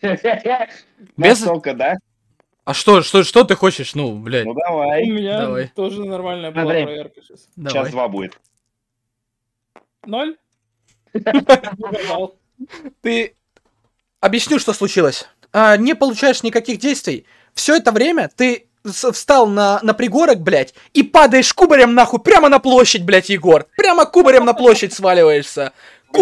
Без- Сколько, да? А что, что, что ты хочешь? Ну, блядь, Ну У давай. меня Давай. тоже нормальная была Смотри. проверка сейчас. Сейчас давай. два будет. Ноль? Ты... Объясню, что случилось. А, не получаешь никаких действий. Все это время ты встал на, на пригорок, блядь, и падаешь кубарем нахуй прямо на площадь, блядь, Егор. Прямо кубарем на площадь сваливаешься.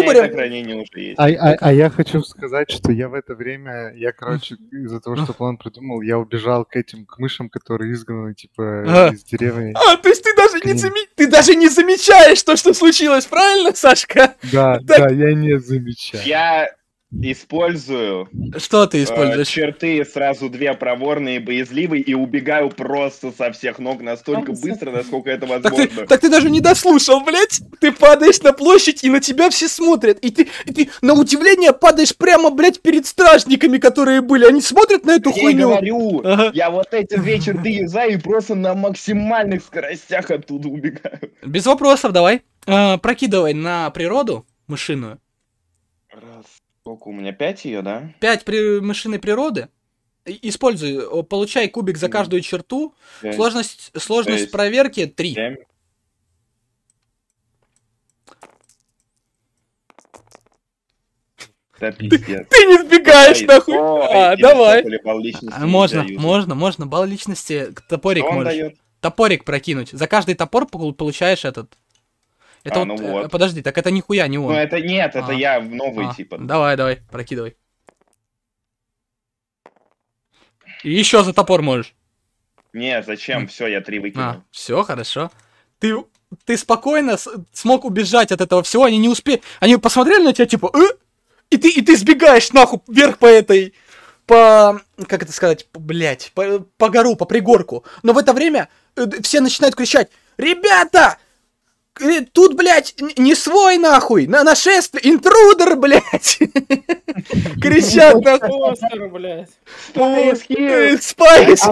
Кубарем. сохранение уже есть. А, а- а я хочу сказать, что я в это время, я, короче, из-за того, что план придумал, я убежал к этим, к мышам, которые изгнаны, типа, Ага. из деревни. А, то есть ты даже не, заме- ты даже не замечаешь то, что случилось, правильно, Сашка? Да, Так- да, я не замечаю. Я использую Что ты э, используешь? черты сразу две проворные, боязливые и убегаю просто со всех ног настолько Ай, быстро, насколько это Так ты, возможно. так ты даже не дослушал, блядь. Ты падаешь на площадь, и на тебя все смотрят. И ты, и ты на удивление падаешь прямо, блядь, перед стражниками, которые были. Они смотрят на эту Я хуйню. говорю, Ага. я вот эти две черты юзаю и просто на максимальных скоростях оттуда убегаю. Без вопросов, давай. А, прокидывай на природу мышиную. Раз. Сколько у меня? Пять ее, да? Пять при... мышиной природы. Используй, о, получай кубик за каждую черту. Пять, Сложность, сложность шесть, проверки 3. семь. Да пиздец. Ты не сбегаешь, Ой, нахуй. ой, А, давай. бал А, можно, можно, можно. Балл личности, топорик можешь. дает? Топорик прокинуть. За каждый топор пол- получаешь этот. Это А, вот, ну э, вот. подожди, так это нихуя не он. Ну это нет, это А. я в новый А, типа. Давай, давай, прокидывай. И еще за топор можешь. Не, зачем? Все, я три А, выкинул. все, хорошо. Ты, ты спокойно смог убежать от этого всего, они не успели. Они посмотрели на тебя, типа, «Э?» и ты, и ты сбегаешь нахуй вверх по этой. По. Как это сказать? Блять, по, по гору, по пригорку. Но в это время э, все начинают кричать: Ребята! Э, Тут, блядь, не свой нахуй! На нашествие! Интрудер, блядь! Кричат нахуй! Остер, блядь. Spice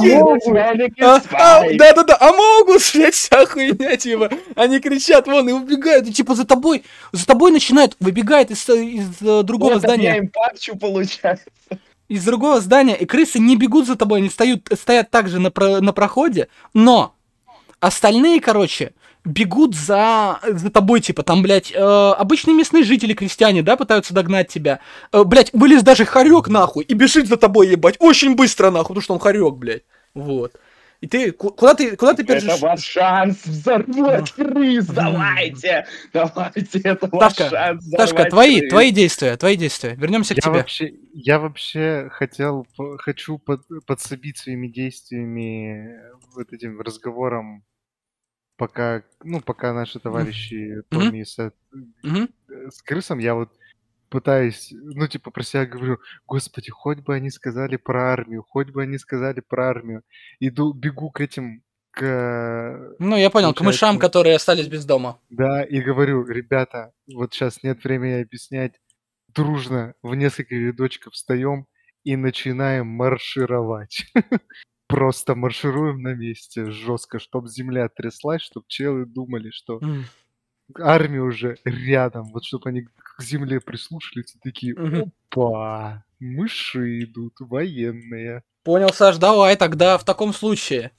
э, А. Да-да-да, а могут, блядь, вся хуйня, типа. Они кричат вон и убегают, и типа за тобой, за тобой начинают, выбегает из, из э, другого так я здания, им папчу получаю. из другого здания, и крысы не бегут за тобой, они стоят, стоят также на, про- на проходе, но остальные, короче, бегут за, за тобой, типа, там, блядь, э, обычные местные жители, крестьяне, да, пытаются догнать тебя. Э, блядь, вылез даже хорек, нахуй, и бежит за тобой, ебать, очень быстро, нахуй, потому что он хорек, блядь. Вот. И ты, ку- куда ты, куда ты Это бежишь? ваш шанс взорвать крыс. Давайте. Давайте, это ваш Сашка, шанс взорвать твои, крыс. твои действия, твои действия. Вернемся к Я тебе. вообще, я вообще хотел, хочу под- подсобить своими действиями вот этим разговором, пока, ну, пока наши товарищи. Тони с, э, Мгм. с крысом, я вот пытаюсь, ну, типа, про себя говорю, господи, хоть бы они сказали про армию, хоть бы они сказали про армию. Иду, бегу к этим, к, Ну, я понял, к мышам, которые остались без дома. да, и говорю, ребята, вот сейчас нет времени объяснять, дружно в несколько рядочков встаем и начинаем маршировать. Просто маршируем на месте жестко, чтобы земля тряслась, чтобы челы думали, что М. армия уже рядом, вот чтобы они к земле прислушались и такие, опа, мыши идут, военные. Понял, Саш, давай тогда в таком случае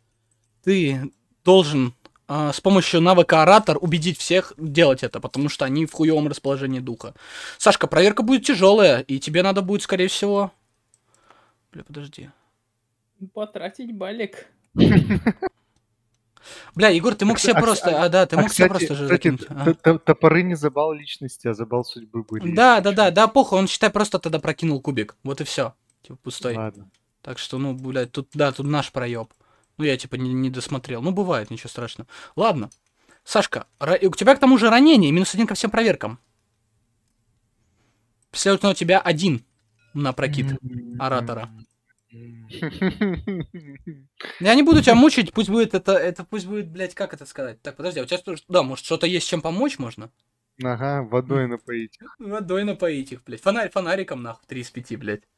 ты должен а, с помощью навыка оратор убедить всех делать это, потому что они в хуевом расположении духа. Сашка, проверка будет тяжелая, и тебе надо будет, скорее всего... Бля, подожди. Потратить балик. Бля, Егор, ты мог А, себе а, просто... А, да, ты А, мог себе просто же закинуть. топоры не забал личности, а забал судьбы были. Да, да, да, да, похуй, он, считай, просто тогда прокинул кубик. Вот и все. Типа, пустой. Ладно. Так что, ну, блядь, тут, да, тут наш проеб. Ну, я, типа, не, не досмотрел. Ну, бывает, ничего страшного. Ладно. Сашка, ра- у тебя к тому же ранение, минус один ко всем проверкам. Следовательно, у тебя один на прокид. оратора. Я не буду тебя мучить, пусть будет это, это пусть будет, блядь, как это сказать? Так, подожди, а у тебя что, да, может, что-то есть, чем помочь можно? Ага, водой напоить. Водой напоить их, блядь. Фонарь, фонариком, нахуй, 3 из 5, блядь.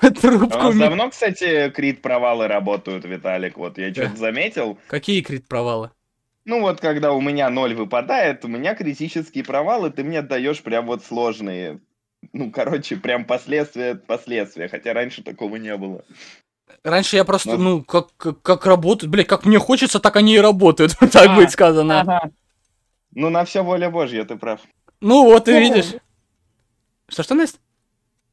А Трубку. У нас ми- давно, кстати, крит провалы работают, Виталик. Вот я что-то заметил. Какие крит провалы? Ну вот, когда у меня ноль выпадает, у меня критические провалы, ты мне даешь прям вот сложные. Ну, короче, прям последствия, последствия. Хотя раньше такого не было. Раньше я просто, Ну. ну, как, как, как работают, блядь, как мне хочется, так они и работают, так А, будет сказано. Ага. Ну, на все воля Божья, ты прав. Ну вот, ты видишь. Что-что, Настя?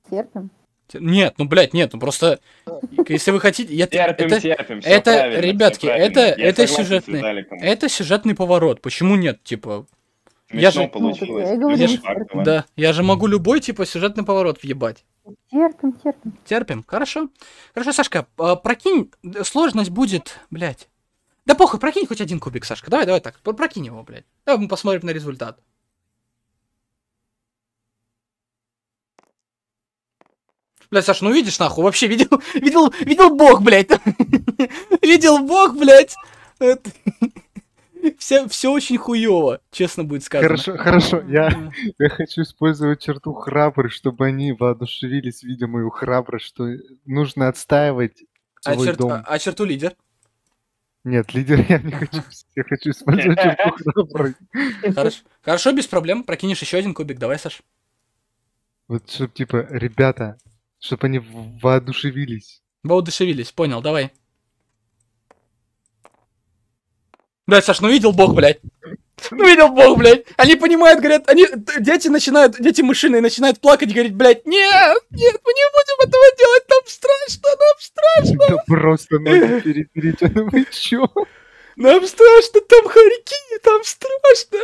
Терпим. Нет, ну, блядь, нет, ну просто, если вы хотите, я- Терпим, это, терпим. это, ребятки, правильно. это- это сюжетный- это сюжетный поворот, почему нет, типа, я же- получилось. Ну, я фактово. да, я же могу любой, типа, сюжетный поворот въебать. Терпим, терпим. Терпим, хорошо. Хорошо, Сашка, а, прокинь, д- сложность будет, блядь. Да похуй, прокинь хоть один кубик, Сашка. Давай, давай так, про- прокинь его, блядь. Давай мы посмотрим на результат. Блядь, Саш, ну видишь, нахуй, вообще видел, видел, видел бог, блядь. Видел бог, блядь. Все, все очень хуево, честно будет сказано. Хорошо, хорошо, я, я хочу использовать черту храбрость, чтобы они воодушевились, видя мою храбрость, что нужно отстаивать А, свой черт- дом. а- а черту лидер? Нет, лидер я не хочу. Я хочу использовать черту храбрость. Хорошо, хорошо, без проблем. Прокинешь еще один кубик, давай, Саш. Вот, чтобы, типа, ребята, чтобы они воодушевились. Воодушевились, понял, давай. Блядь, Саш, ну видел бог, блядь. Ну видел бог, блядь. Они понимают, говорят, они, дети начинают, дети мышиные начинают плакать и говорить, блядь, нет, нет, мы не будем этого делать, нам страшно, нам страшно, Да просто ноги перетереть. Ну вы чё? нам страшно, там хорьки, там страшно.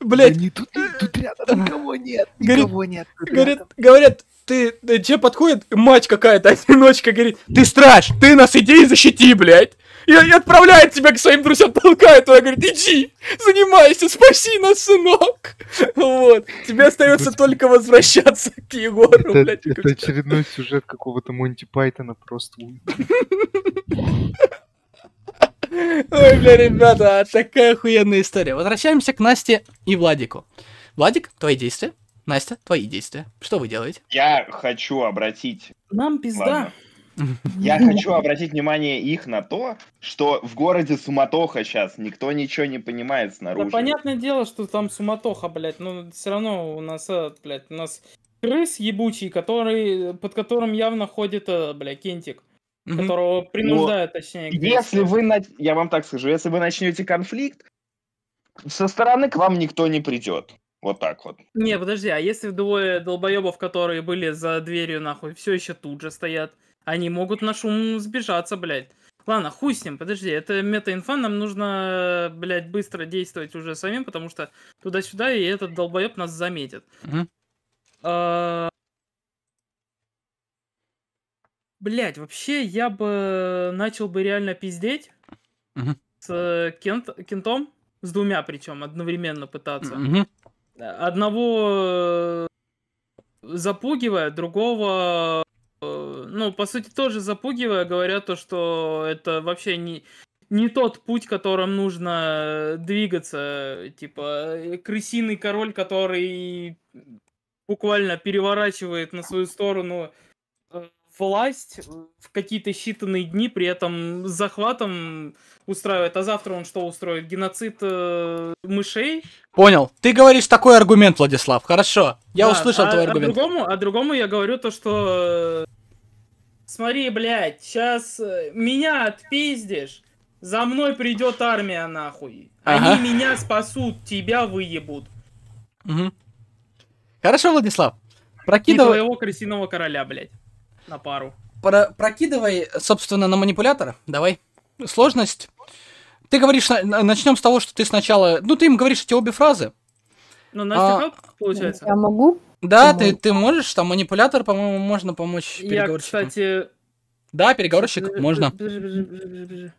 Блядь, Да не тут, тут рядом никого нет. Говорит- Никого нет. тут говорят, говорят, ты, ты- тебе подходит мать какая-то, одиночка, говорит, ты страж, ты нас иди и защити, блядь. И, и отправляет тебя к своим друзьям, толкает, туда, говорит, иди, занимайся, спаси нас, сынок. Вот, тебе остается только возвращаться к Егору, Это, блядь. это очередной сюжет какого-то Монти Пайтона просто. Ой, бля, ребята, такая охуенная история. Возвращаемся к Насте и Владику. Владик, твои действия. Настя, твои действия. Что вы делаете? Я хочу обратить Нам пизда. Ладно. Я хочу обратить внимание их на то, что в городе суматоха сейчас, никто ничего не понимает Да снаружи. понятное дело, что там суматоха, блядь, но все равно у нас, этот, блядь, у нас крыс ебучий, который, под которым явно ходит, э, блядь, Кентик, которого принуждают, точнее. к Если вы, на- я вам так скажу, если вы начнете конфликт, со стороны к вам никто не придет. Вот так вот. Не, подожди, а если двое долбоебов, которые были за дверью, нахуй, все еще тут же стоят, они могут на шум сбежаться, блядь. Ладно, хуй с ним, подожди, это мета-инфа, нам нужно, блядь, быстро действовать уже самим, потому что туда-сюда, и этот долбоеб нас заметит. Мгм. А, Блядь, вообще я бы начал бы реально пиздеть с э, кент, кентом, с двумя причем, одновременно пытаться. Одного э, запугивая, другого, ну, по сути, тоже запугивая, говоря то, что это вообще не, не тот путь, которым нужно двигаться. Типа, э, крысиный король, который буквально переворачивает на свою сторону э, власть в какие-то считанные дни, при этом захватом устраивает. А завтра он что устроит? Геноцид э, мышей? Понял. Ты говоришь такой аргумент, Владислав. Хорошо. Я Да, услышал а, твой а аргумент. другому, а другому я говорю то, что... э, Смотри, блядь, сейчас меня отпиздишь, За мной придет армия, нахуй. Ага. Они меня спасут, тебя выебут. Мгм. Хорошо, Владислав. И Прокидывай, твоего крысиного короля, блядь. На пару. про- прокидывай, собственно, на манипулятора. Давай. Сложность. Ты говоришь, начнем с того, что ты сначала... Ну, ты им говоришь эти обе фразы. Ну, Настя, А, как получается? Я могу? Да, ты, ты можешь, там манипулятор, по-моему, можно помочь Я, переговорщикам. кстати... Да, переговорщик, Бежи, можно. бежи, бежи, бежи, бежи, бежи.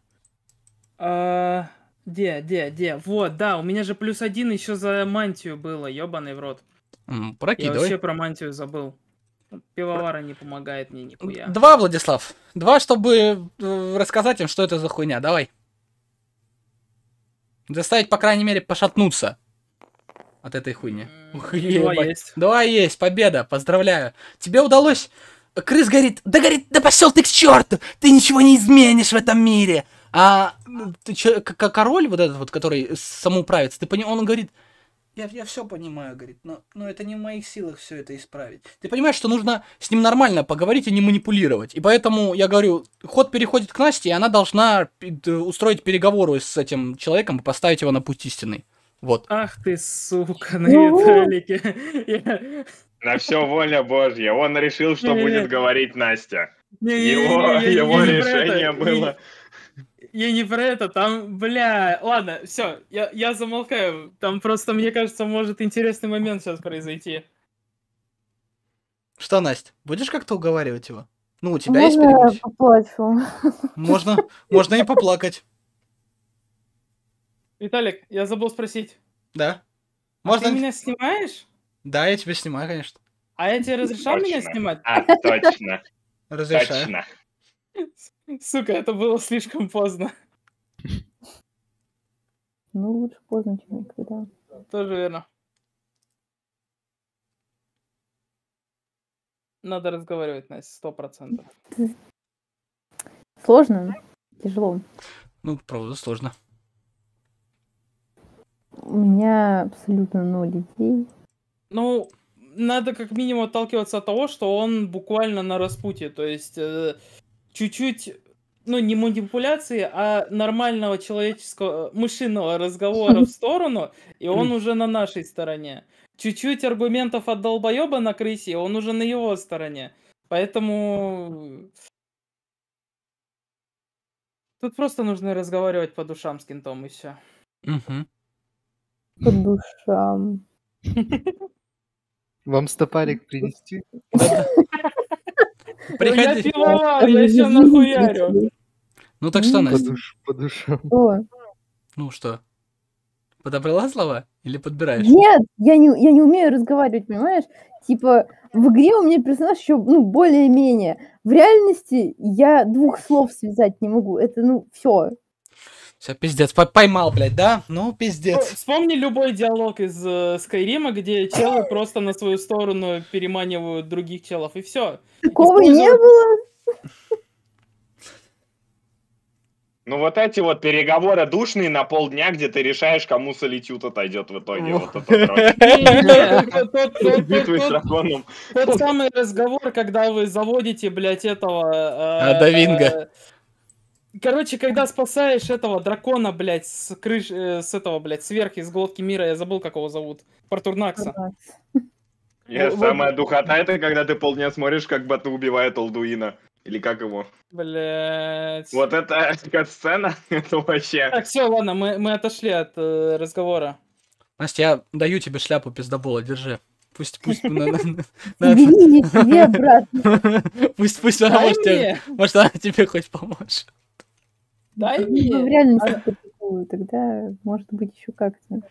А, Где, где, где? Вот, да, у меня же плюс один еще за мантию было, ебаный в рот. М, Я Прокидывай. вообще про мантию забыл. Пивовара не помогает мне нихуя. Два, Владислав. Два, чтобы э, рассказать им, что это за хуйня. Давай. Заставить, по крайней мере, пошатнуться от этой хуйни. Два есть. Два есть, победа, поздравляю. Тебе удалось... Крыс говорит, да говорит, да пошел ты к черту, ты ничего не изменишь в этом мире. А м, ты к- король вот этот вот, который самоуправится, ты пони... он говорит, я, я все понимаю, говорит, но, но это не в моих силах все это исправить. Ты понимаешь, что нужно с ним нормально поговорить и не манипулировать. И поэтому я говорю, ход переходит к Насте, и она должна устроить переговоры с этим человеком и поставить его на путь истинный. Вот. Ах ты, сука, на Ну. Виталике. На все воля Божья. Он решил, что будет говорить Настя. Его, решение было. Я не про это, там, бля, ладно, все, я, я замолкаю. Там просто, мне кажется, может интересный момент сейчас произойти. Что, Настя, будешь как-то уговаривать его? Ну, у тебя есть Можно я переговорщик? поплачу? Можно, можно и поплакать. Виталик, я забыл спросить. Да. а Можно. ты меня снимаешь? Да, я тебя снимаю, конечно. А я тебе разрешал меня Точно. снимать? А, точно, Разрешаю. точно. Сука, это было слишком поздно. Ну, лучше поздно, чем никогда. Тоже верно. Надо разговаривать, Настя, сто процентов. Сложно, тяжело. Ну, правда, сложно. У меня абсолютно ноль идей. Ну, надо как минимум отталкиваться от того, что он буквально на распутье. То есть э, чуть-чуть, ну, не манипуляции, а нормального человеческого, мышиного разговора в сторону, и он уже на нашей стороне. Чуть-чуть аргументов от долбоеба на крысе, и он уже на его стороне. Поэтому... Тут просто нужно разговаривать по душам с кентом, и все. Мгм. По душам. Вам стопарик принести? Я Приходи. пивовар, я еще нахуярю. Ну так что, По, Настя? по душам. Ну что? Подобрала слова? Или подбираешь? Нет, я не, я не умею разговаривать, понимаешь? Типа, в игре у меня персонаж еще, ну, более-менее. В реальности я двух слов связать не могу. Это, ну, все. Все, пиздец. По- Поймал, блядь, да? Ну, пиздец. Вспомни любой диалог из э, Скайрима, где челы просто на свою сторону переманивают других челов, и все. Такого не было. Ну вот эти вот переговоры душные на полдня, где ты решаешь, кому солитют отойдет в итоге. Вот это. Тот Битвы с драконом. самый разговор, когда вы заводите, блядь, этого... э, А, Давинга. Короче, когда спасаешь этого дракона, блядь, с крыш... э, с этого, блядь, сверху, из глотки мира, я забыл, как его зовут. Портурнакса. Я Вот- самая духота, это когда ты полдня смотришь, как Бату убивает Олдуина. Или как его? Блядь. Вот это сцена, это вообще... Так, все, ладно, мы, мы отошли от э, разговора. Настя, я даю тебе шляпу пиздобола, держи. Пусть, пусть, Бери себе пусть, пусть она может, тебе хоть поможет. Дай Ну, в мне. реальности такую, тогда, может быть, еще как-то.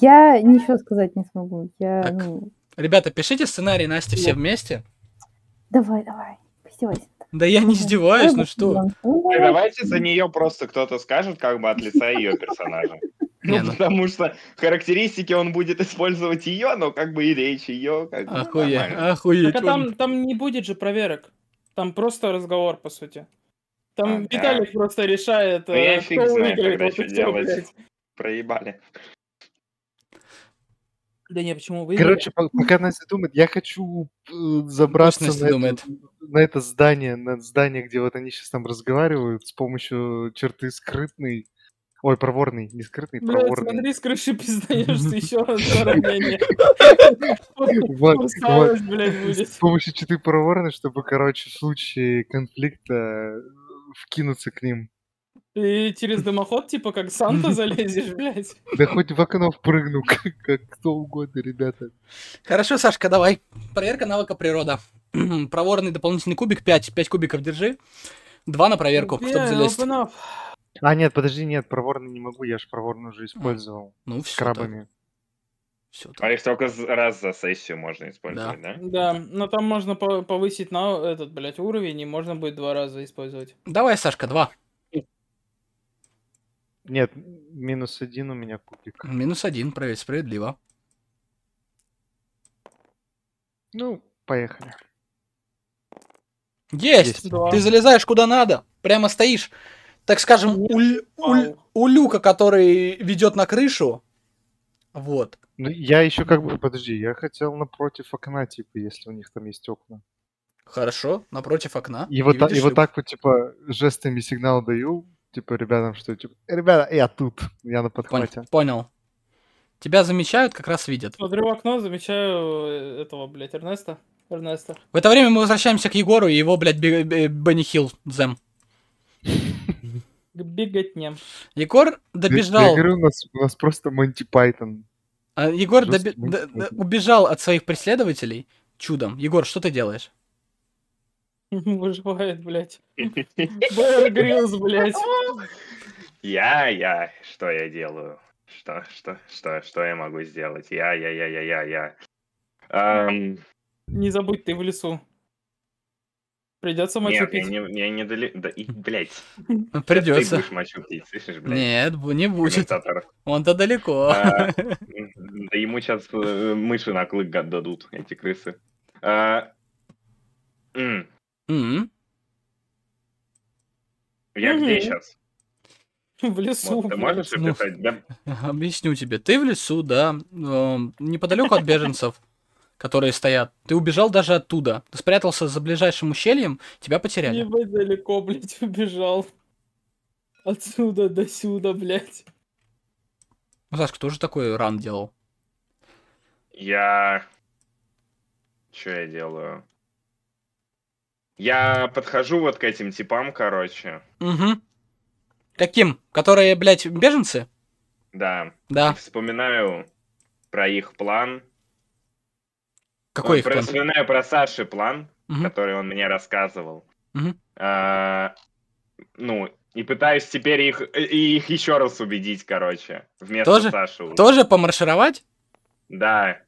Я ничего сказать не смогу. Я, Так. ну, Ребята, пишите сценарий Насти все Да. вместе. давай, давай, издевайся. Да я не издеваюсь, ну что? Ну, давайте за нее просто кто-то скажет, как бы от лица ее персонажа. Не, Ну, ну. потому что характеристики он будет использовать ее, но как бы и речь ее. Как Охуеть, охуеть. Так а там, там не будет же проверок. Там просто разговор, по сути. Там А, да. Виталик просто решает, Ну, я э, фиг знает, выиграет. тогда что делать. блядь. Проебали. Да не, почему выиграли? Короче, по- пока Настя думает, я хочу э, забраться на, думает. это, на это здание, на здание, где вот они сейчас там разговаривают с помощью черты скрытный. Ой, проворный, не скрытный, Блядь, проворный. смотри, с крыши пиздаешься еще раз ранение. Будет. С помощью черты проворный, чтобы, короче, в случае конфликта вкинуться к ним. И через дымоход, типа, как Санта залезешь, блядь. Да хоть в окно впрыгну, как, как кто угодно, ребята. Хорошо, Сашка, давай. Проверка навыка природа. Проворный дополнительный кубик, 5. 5 кубиков держи. Два на проверку, чтобы залезть. А, нет, подожди, нет, проворный не могу, я ж проворный уже использовал. Ну, С все. крабами. Все. А их только раз за сессию можно использовать, да? Да, но там можно по- повысить на этот, блядь, уровень, и можно будет два раза использовать. Давай, Сашка, два. Нет, минус один у меня кубик. Минус один, проверь, справедливо. Ну, поехали. Есть! Есть. Два. Ты залезаешь куда надо. Прямо стоишь, так скажем, у, у у люка, который ведет на крышу. Вот. Ну, я еще как бы, подожди, я хотел напротив окна, типа, если у них там есть окна. Хорошо, напротив окна. И вот, та- и вот так вот, типа, жестами сигнал даю, типа, ребятам, что, типа, ребята, я тут, я на подхвате. Понял. Тебя замечают, как раз видят. Смотрю в окно, замечаю э, этого, блядь, Эрнеста. Эрнеста. В это время мы возвращаемся к Егору и его, блядь, Бе- Бе- Бенни Хилл Зем. К беготне. Егор Я- Я добежал. говорю, у нас, у нас просто Монти Пайтон. а, Егор доби- д- д- мультфильм. убежал от своих преследователей чудом. Егор, что ты делаешь? Выживает, блядь. Бэр Гриллс, блядь. Я, я, что я делаю? Что, что, что, что я могу сделать? Я, я, я, я, я, я. Эм, Не забудь, ты в лесу. Придется мочу нет, я пить. не, я не дали... Да, и, блядь, Ты Придется. будешь мочу пить, слышишь, блядь? Нет, не будет. Он-то далеко. А, Да ему сейчас мыши на клык гад дадут, эти крысы. А, м, М, Я где Мгм. сейчас? В лесу. Ты блядь. можешь ну. описать? Да, Объясню тебе. Ты в лесу, да, неподалеку от беженцев, которые стоят. Ты убежал даже оттуда. Ты спрятался за ближайшим ущельем, тебя потеряли. Ебать далеко, блядь, убежал. Отсюда до сюда, блядь. Ну, Сашка, тоже такой ран делал. Я... Что я делаю? Я подхожу вот к этим типам, короче. Угу. Каким? Которые, блядь, беженцы? Да. И Да. вспоминаю про их план. Какой Ой, их план? Вспоминаю про Саши план, Мгм. который он мне рассказывал. Мгм. А, ну, и пытаюсь теперь их, и их еще раз убедить, короче. Вместо Тоже? Саши. Тоже помаршировать? Да.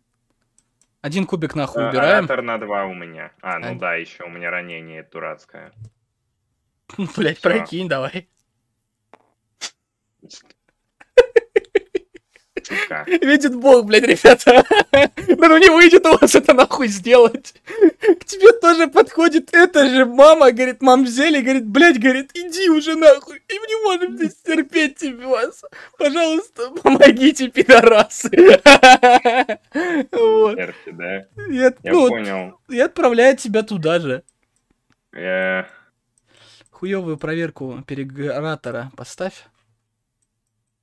Один кубик нахуй Э, убираем. Оратор на два у меня. А, ну А- да, еще у меня ранение дурацкое. Блять, прокинь, давай. Сука. Видит бог, блядь, ребята. Да ну не выйдет у вас это нахуй сделать. К тебе тоже подходит эта же мама, говорит, мамзели, говорит, блядь, говорит, иди уже нахуй. И мы не можем здесь терпеть тебе вас. Пожалуйста, помогите, пидорасы. Вот. Я ну, понял. и отправляет тебя туда же. Хуевую проверку перегоратора поставь.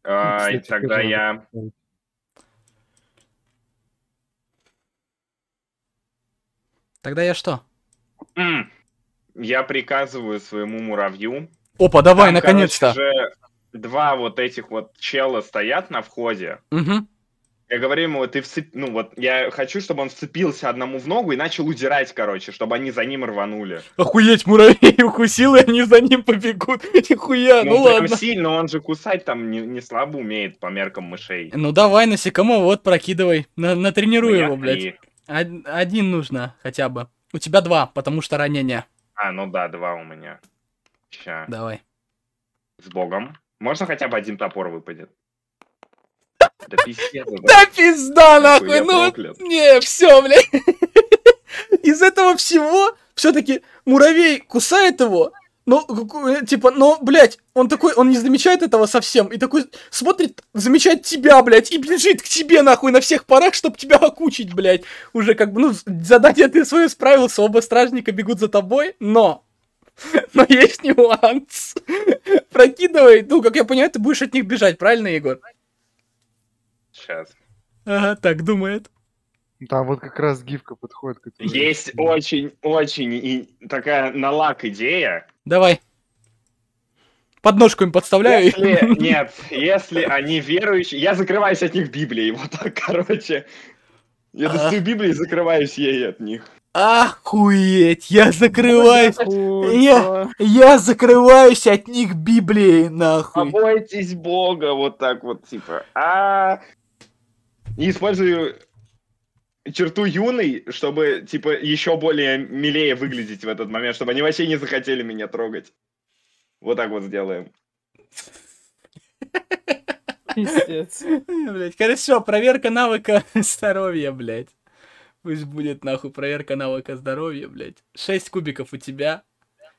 А, и Кстати, тогда тоже я... Тогда я что? М, Я приказываю своему муравью. Опа, давай, наконец-то. два вот этих вот чела стоят на входе. Мгм. Я говорю ему, ты вцеп... Ну вот, я хочу, чтобы он вцепился одному в ногу и начал удирать, короче, чтобы они за ним рванули. Охуеть, муравей укусил, и они за ним побегут. Нихуя, ну, прям ладно. сильно, он же кусать там не, не слабо умеет по меркам мышей. Ну давай, насекомого, вот прокидывай. На, натренируй Ну, его, блядь. Од- один нужно хотя бы. У тебя два, потому что ранение. А, ну да, два у меня. Ща. Давай. С богом. Можно хотя бы один топор выпадет? Да пиздец. Да пизда, Нахуй ну не, все, блядь. Из этого всего все-таки муравей кусает его, Ну, типа, ну, блядь, он такой, он не замечает этого совсем, и такой смотрит, замечает тебя, блядь, и бежит к тебе, нахуй, на всех парах, чтобы тебя окучить, блядь. Уже как бы, ну, задание ты свое справился, оба стражника бегут за тобой, но... Но есть нюанс. Прокидывай, ну, как я понимаю, ты будешь от них бежать, правильно, Егор? Сейчас. Ага, так думает. Там вот как раз гифка подходит. которая- Есть очень-очень и такая на лак идея. Давай. Подножку им подставляю. Если, нет, если они верующие, я закрываюсь от них Библией, вот так, короче. Я А. достаю Библию и закрываюсь ей от них. Охуеть, я закрываюсь. Ой, Я-. Я закрываюсь от них Библией, нахуй. Побойтесь Бога, вот так вот, типа. А и использую черту юный, чтобы, типа, еще более милее выглядеть в этот момент, чтобы они вообще не захотели меня трогать. Вот так вот сделаем. Пиздец. Блять, хорошо, проверка навыка здоровья, блядь. Пусть будет нахуй проверка навыка здоровья, блядь. Шесть кубиков у тебя.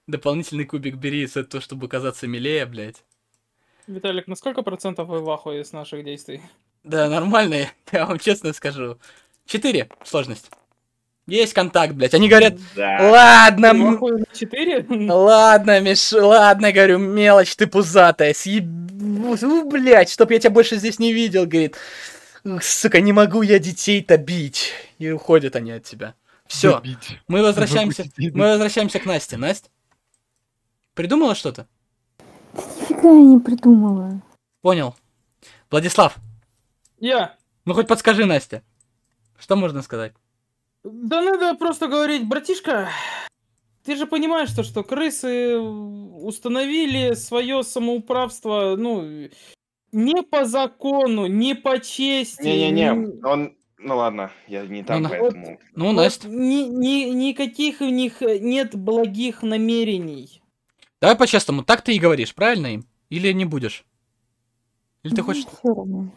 Дополнительный кубик бери за то, чтобы казаться милее, блядь. Виталик, на сколько процентов вы в ахуе с наших действий? Да, нормально, я вам честно скажу. Четыре сложность. Есть контакт, блядь. Они говорят, Да. ладно, м- ахуе на 4? ладно, Миш, ладно, говорю, мелочь ты пузатая, съеб... Блядь, чтоб я тебя больше здесь не видел, говорит. «Ух, Сука, не могу я детей-то бить. И уходят они от тебя. Все, мы возвращаемся, мы возвращаемся к Насте. Настя, придумала что-то? Нифига я не придумала. Понял. Владислав, Я. ну хоть подскажи, Настя. Что можно сказать? Да надо просто говорить, братишка, ты же понимаешь, то, что крысы установили свое самоуправство, ну, не по закону, не по чести. Не-не-не, он... Ну ладно, я не там, на- поэтому... Ну, вот Настя, ни- ни- никаких у них нет благих намерений. давай по-честному, так ты и говоришь, правильно им? Или не будешь? Или ты хочешь... Все равно.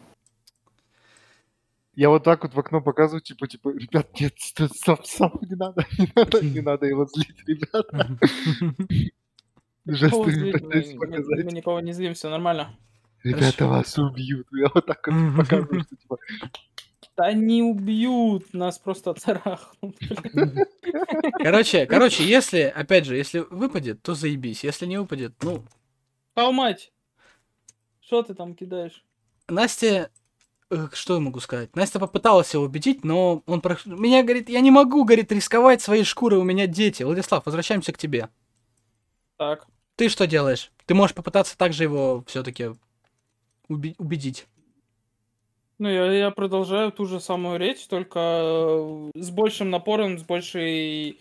Я вот так вот в окно показываю, типа, типа, ребят, нет, стоп, стоп, стоп, не надо, не надо, не надо его злить, ребята. Мы- показать. мы никого не злим, все нормально. Ребята вас убьют. Я вот так вот показываю, что типа, Да не убьют, нас просто царахнут. Короче, короче, если, опять же, если выпадет, то заебись. Если не выпадет, ну, Хау мать? Что ты там кидаешь? Настя, что я могу сказать? Настя попыталась его убедить, но он про... меня говорит, я не могу, говорит, рисковать своей шкурой, у меня дети. Владислав, возвращаемся к тебе. Так. Ты что делаешь? Ты можешь попытаться также его все-таки убедить. Ну, я, я продолжаю ту же самую речь, только э, с большим напором, с большей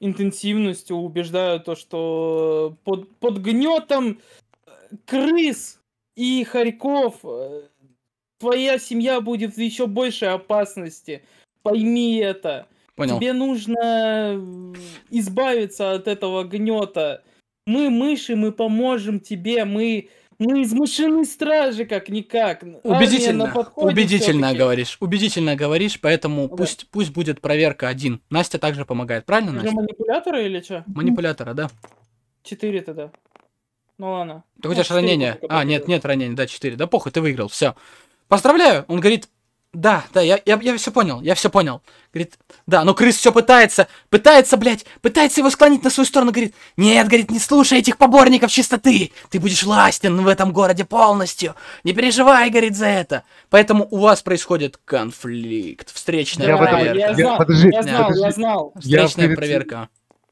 интенсивностью убеждаю то, что под, под гнетом э, крыс и хорьков э, твоя семья будет в еще большей опасности. Пойми это. Понял. Тебе нужно э, избавиться от этого гнета. Мы мыши, мы поможем тебе, мы, мы из мышиной стражи как-никак. Убедительно, подходе убедительно говоришь, убедительно говоришь, поэтому Да. пусть, пусть будет проверка один. Настя также помогает, правильно, Настя? манипулятора или что? Манипулятора, да? Четыре тогда. Ну ладно. Так у Ну, тебя же четыре ранение. А, нет, нет ранения, да, 4. Да похуй, ты выиграл, все. Поздравляю. Он говорит, да, да, я, я, я все понял, я все понял. Говорит, да, но крыс все пытается, пытается, блядь, пытается его склонить на свою сторону. Говорит, нет, говорит, не слушай этих поборников чистоты. Ты будешь властен в этом городе полностью. Не переживай, говорит, за это. Поэтому у вас происходит конфликт. Встречная Я проверка. я я- знал, подожди, я знал, подожди. я знал. Я Встречная перед- проверка.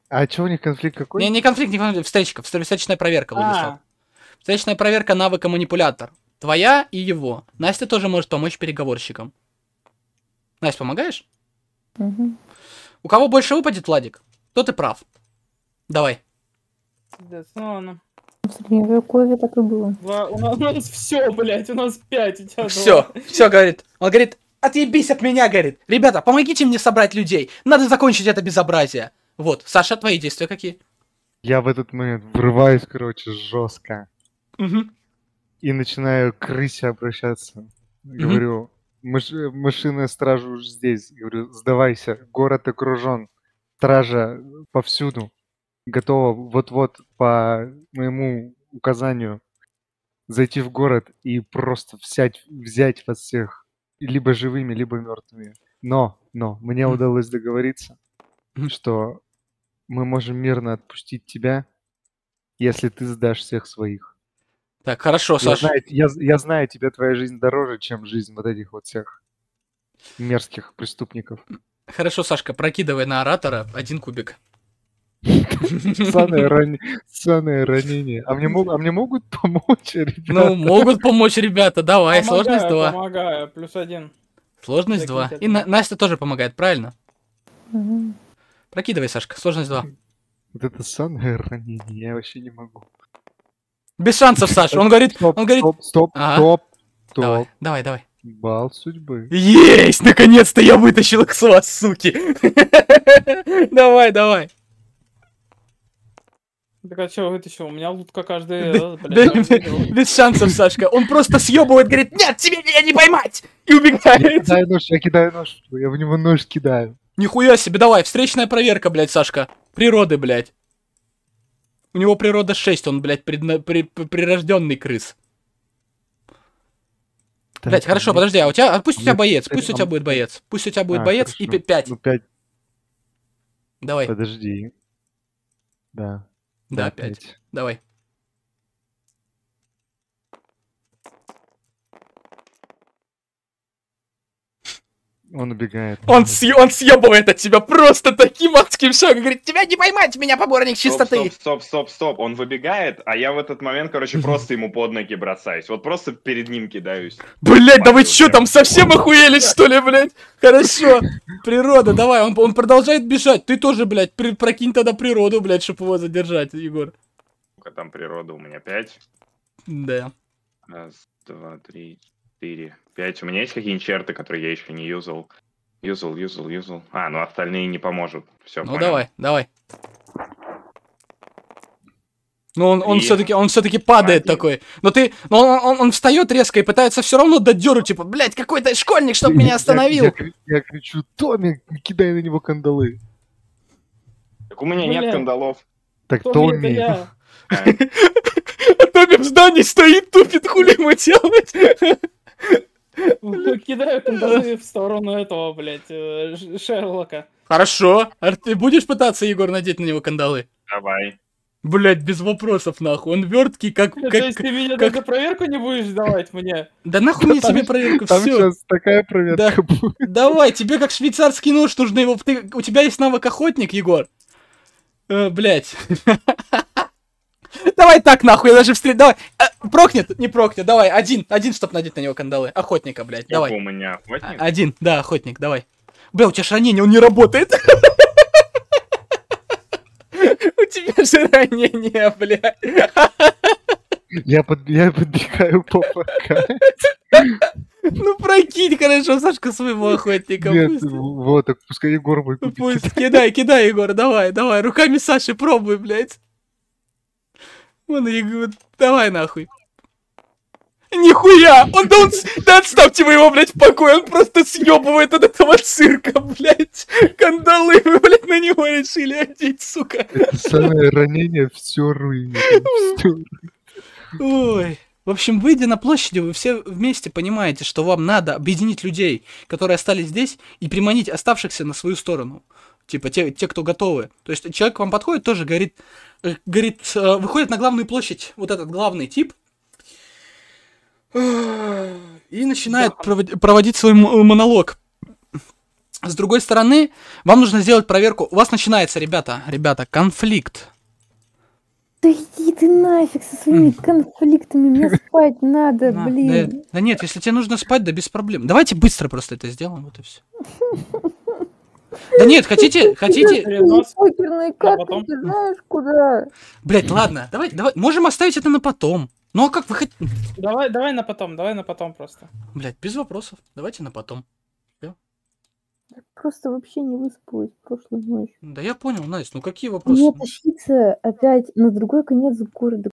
А чего у них конфликт какой? Не, не конфликт, не конфликт, встречка, встр- встречная проверка, Владислав. А, Встречная проверка навыка манипулятор. Твоя и его. Настя тоже может помочь переговорщикам. Настя, помогаешь? Мгм. У кого больше выпадет, Владик, тот и прав. Давай. пиздец, ну ладно. В средневековье так и было. Два- у нас, все, блядь, у нас пять, у тебя Все, два. все, говорит. Он говорит, отъебись от меня, говорит. Ребята, помогите мне собрать людей. Надо закончить это безобразие. Вот, Саша, твои действия какие? Я в этот момент врываюсь, короче, жестко. Мгм. И начинаю к крысе обращаться. Говорю, «Маш- машина стража уже здесь. Говорю, сдавайся, город окружен. Стража повсюду. готова вот-вот по моему указанию зайти в город и просто взять, взять вас всех либо живыми, либо мертвыми. Но, но, мне удалось договориться, что мы можем мирно отпустить тебя, если ты сдашь всех своих. Так, хорошо, Я Саш. знаю, я, я знаю, тебе твоя жизнь дороже, чем жизнь вот этих вот всех мерзких преступников. Хорошо, Сашка, прокидывай на оратора один кубик. Ран- ссаное ранение. А мне, мог- а мне могут помочь, ребята? Ну, могут помочь ребята, давай, сложность Помогаю, 2. Помогаю, плюс один. Сложность Таким 2. И. На- Настя тоже помогает, правильно? Прокидывай, Сашка, сложность 2. Вот это ссаное ранение, я вообще не могу. Без шансов, Саш. Он говорит, Стоп, он говорит... стоп, стоп, Ага. стоп, Давай, стоп. давай, давай. Бал судьбы. Есть! Наконец-то я вытащил их с вас, суки! Давай, давай. Так а что вытащил? У меня лутка каждый Да- раз, да- блядь, я выиграл. Без шансов, Сашка. Он просто съебывает, говорит, нет, тебе меня не поймать! И Я убегает. кидаю нож, я кидаю нож, я в него нож кидаю. Нихуя себе, давай, встречная проверка, блядь, Сашка. Природы, блядь. У него природа 6, он, блядь, предна- при- при- прирожденный крыс. Блядь, Так, хорошо, мне- подожди, а у тебя, а пусть у тебя мне боец, пусть у тебя будет боец. Пусть у тебя будет А, боец и хорошо. 5. Ну, пять, Давай, подожди. Да. да, 5. Давай. Он убегает. Он, съ- он съебывает от тебя просто таким адским шагом. Говорит, тебя не поймать, меня поборник чистоты. Стоп, стоп, стоп, стоп. Он выбегает, а я в этот момент, короче, просто ему под ноги бросаюсь. Вот просто перед ним кидаюсь. Блять, да вы чё, там совсем охуели, что ли, блядь? Хорошо. Природа, давай, он, он продолжает бежать. Ты тоже, блядь, при- прокинь тогда природу, блядь, чтобы его задержать, Егор. Там природа у меня? Пять? Да. Раз, два, три, четыре, пять. У меня есть какие-нибудь черты, которые я еще не юзал? Юзал, юзал, юзал. А, ну остальные не поможет. Все, Ну давай, давай. Ну он, он И- все-таки, он все-таки падает Один. такой. Но ты, но он, он, он встает резко и пытается все равно дать дёру, типа, блядь, какой-то школьник, чтоб меня остановил. Я, кри- я кричу, Томми, кидай на него кандалы. Так у меня нет кандалов. Так Томми, Томми. А, А Томми в здании стоит, тупит, хули ему делать? Кидаю кандалы в сторону этого, блядь, э, Шерлока. Хорошо. А ты будешь пытаться, Егор, надеть на него кандалы? Давай. Блять, без вопросов, нахуй. Он верткий, как... То как... есть ты меня как- даже проверку не будешь давать мне? Да нахуй мне тебе проверку, там все. сейчас такая проверка будет. Давай, тебе как швейцарский нож нужно его... У тебя есть навык охотник, Егор? Э, блять. Давай так, нахуй, я даже встретил. Давай. Э, прокнет, не прокнет, давай. Один, один, чтоб надеть на него кандалы. Охотника, блядь, давай. у меня? А- Охотник? Один, да, охотник, давай. Бля, у тебя же ранение, он не работает. У тебя же ранение, бля. Я, под, я подбегаю по ПК. Ну прокинь, хорошо, Сашка, своего охотника. Нет, пусть- вот, так пускай Егор мой купит. Пусть, кидай, кидай, Егор, давай, давай, руками Саши пробуй, блядь. Вон, Егор, давай нахуй. Нихуя! Он, да, он, да отставьте вы его, блядь, в покое, он просто съебывает от этого цирка, блядь. Кандалы вы, блядь, на него решили одеть, сука. Самое ранение все руинит. Ой. В общем, выйдя на площади, вы все вместе понимаете, что вам надо объединить людей, которые остались здесь, и приманить оставшихся на свою сторону. Типа те, те кто готовы. То есть человек к вам подходит, тоже говорит, говорит, э, выходит на главную площадь, вот этот главный тип, э, и начинает провод- проводить свой монолог. С другой стороны, вам нужно сделать проверку. У вас начинается, ребята, ребята, конфликт. Да иди ты нафиг со своими конфликтами, мне спать надо, На, блин. Да, да нет, если тебе нужно спать, да без проблем. Давайте быстро просто это сделаем, вот и все. Да нет, хотите, хотите... Покерные карты, потом. ты знаешь куда? Блять, ладно, давай, давай, можем оставить это на потом. Ну а как вы хотите... Давай, давай на потом, давай на потом просто. Блять, без вопросов. Давайте на потом. Просто вообще не выспалась прошлой ночью. Да я понял, Настя, ну какие вопросы? Мне тащиться опять на другой конец города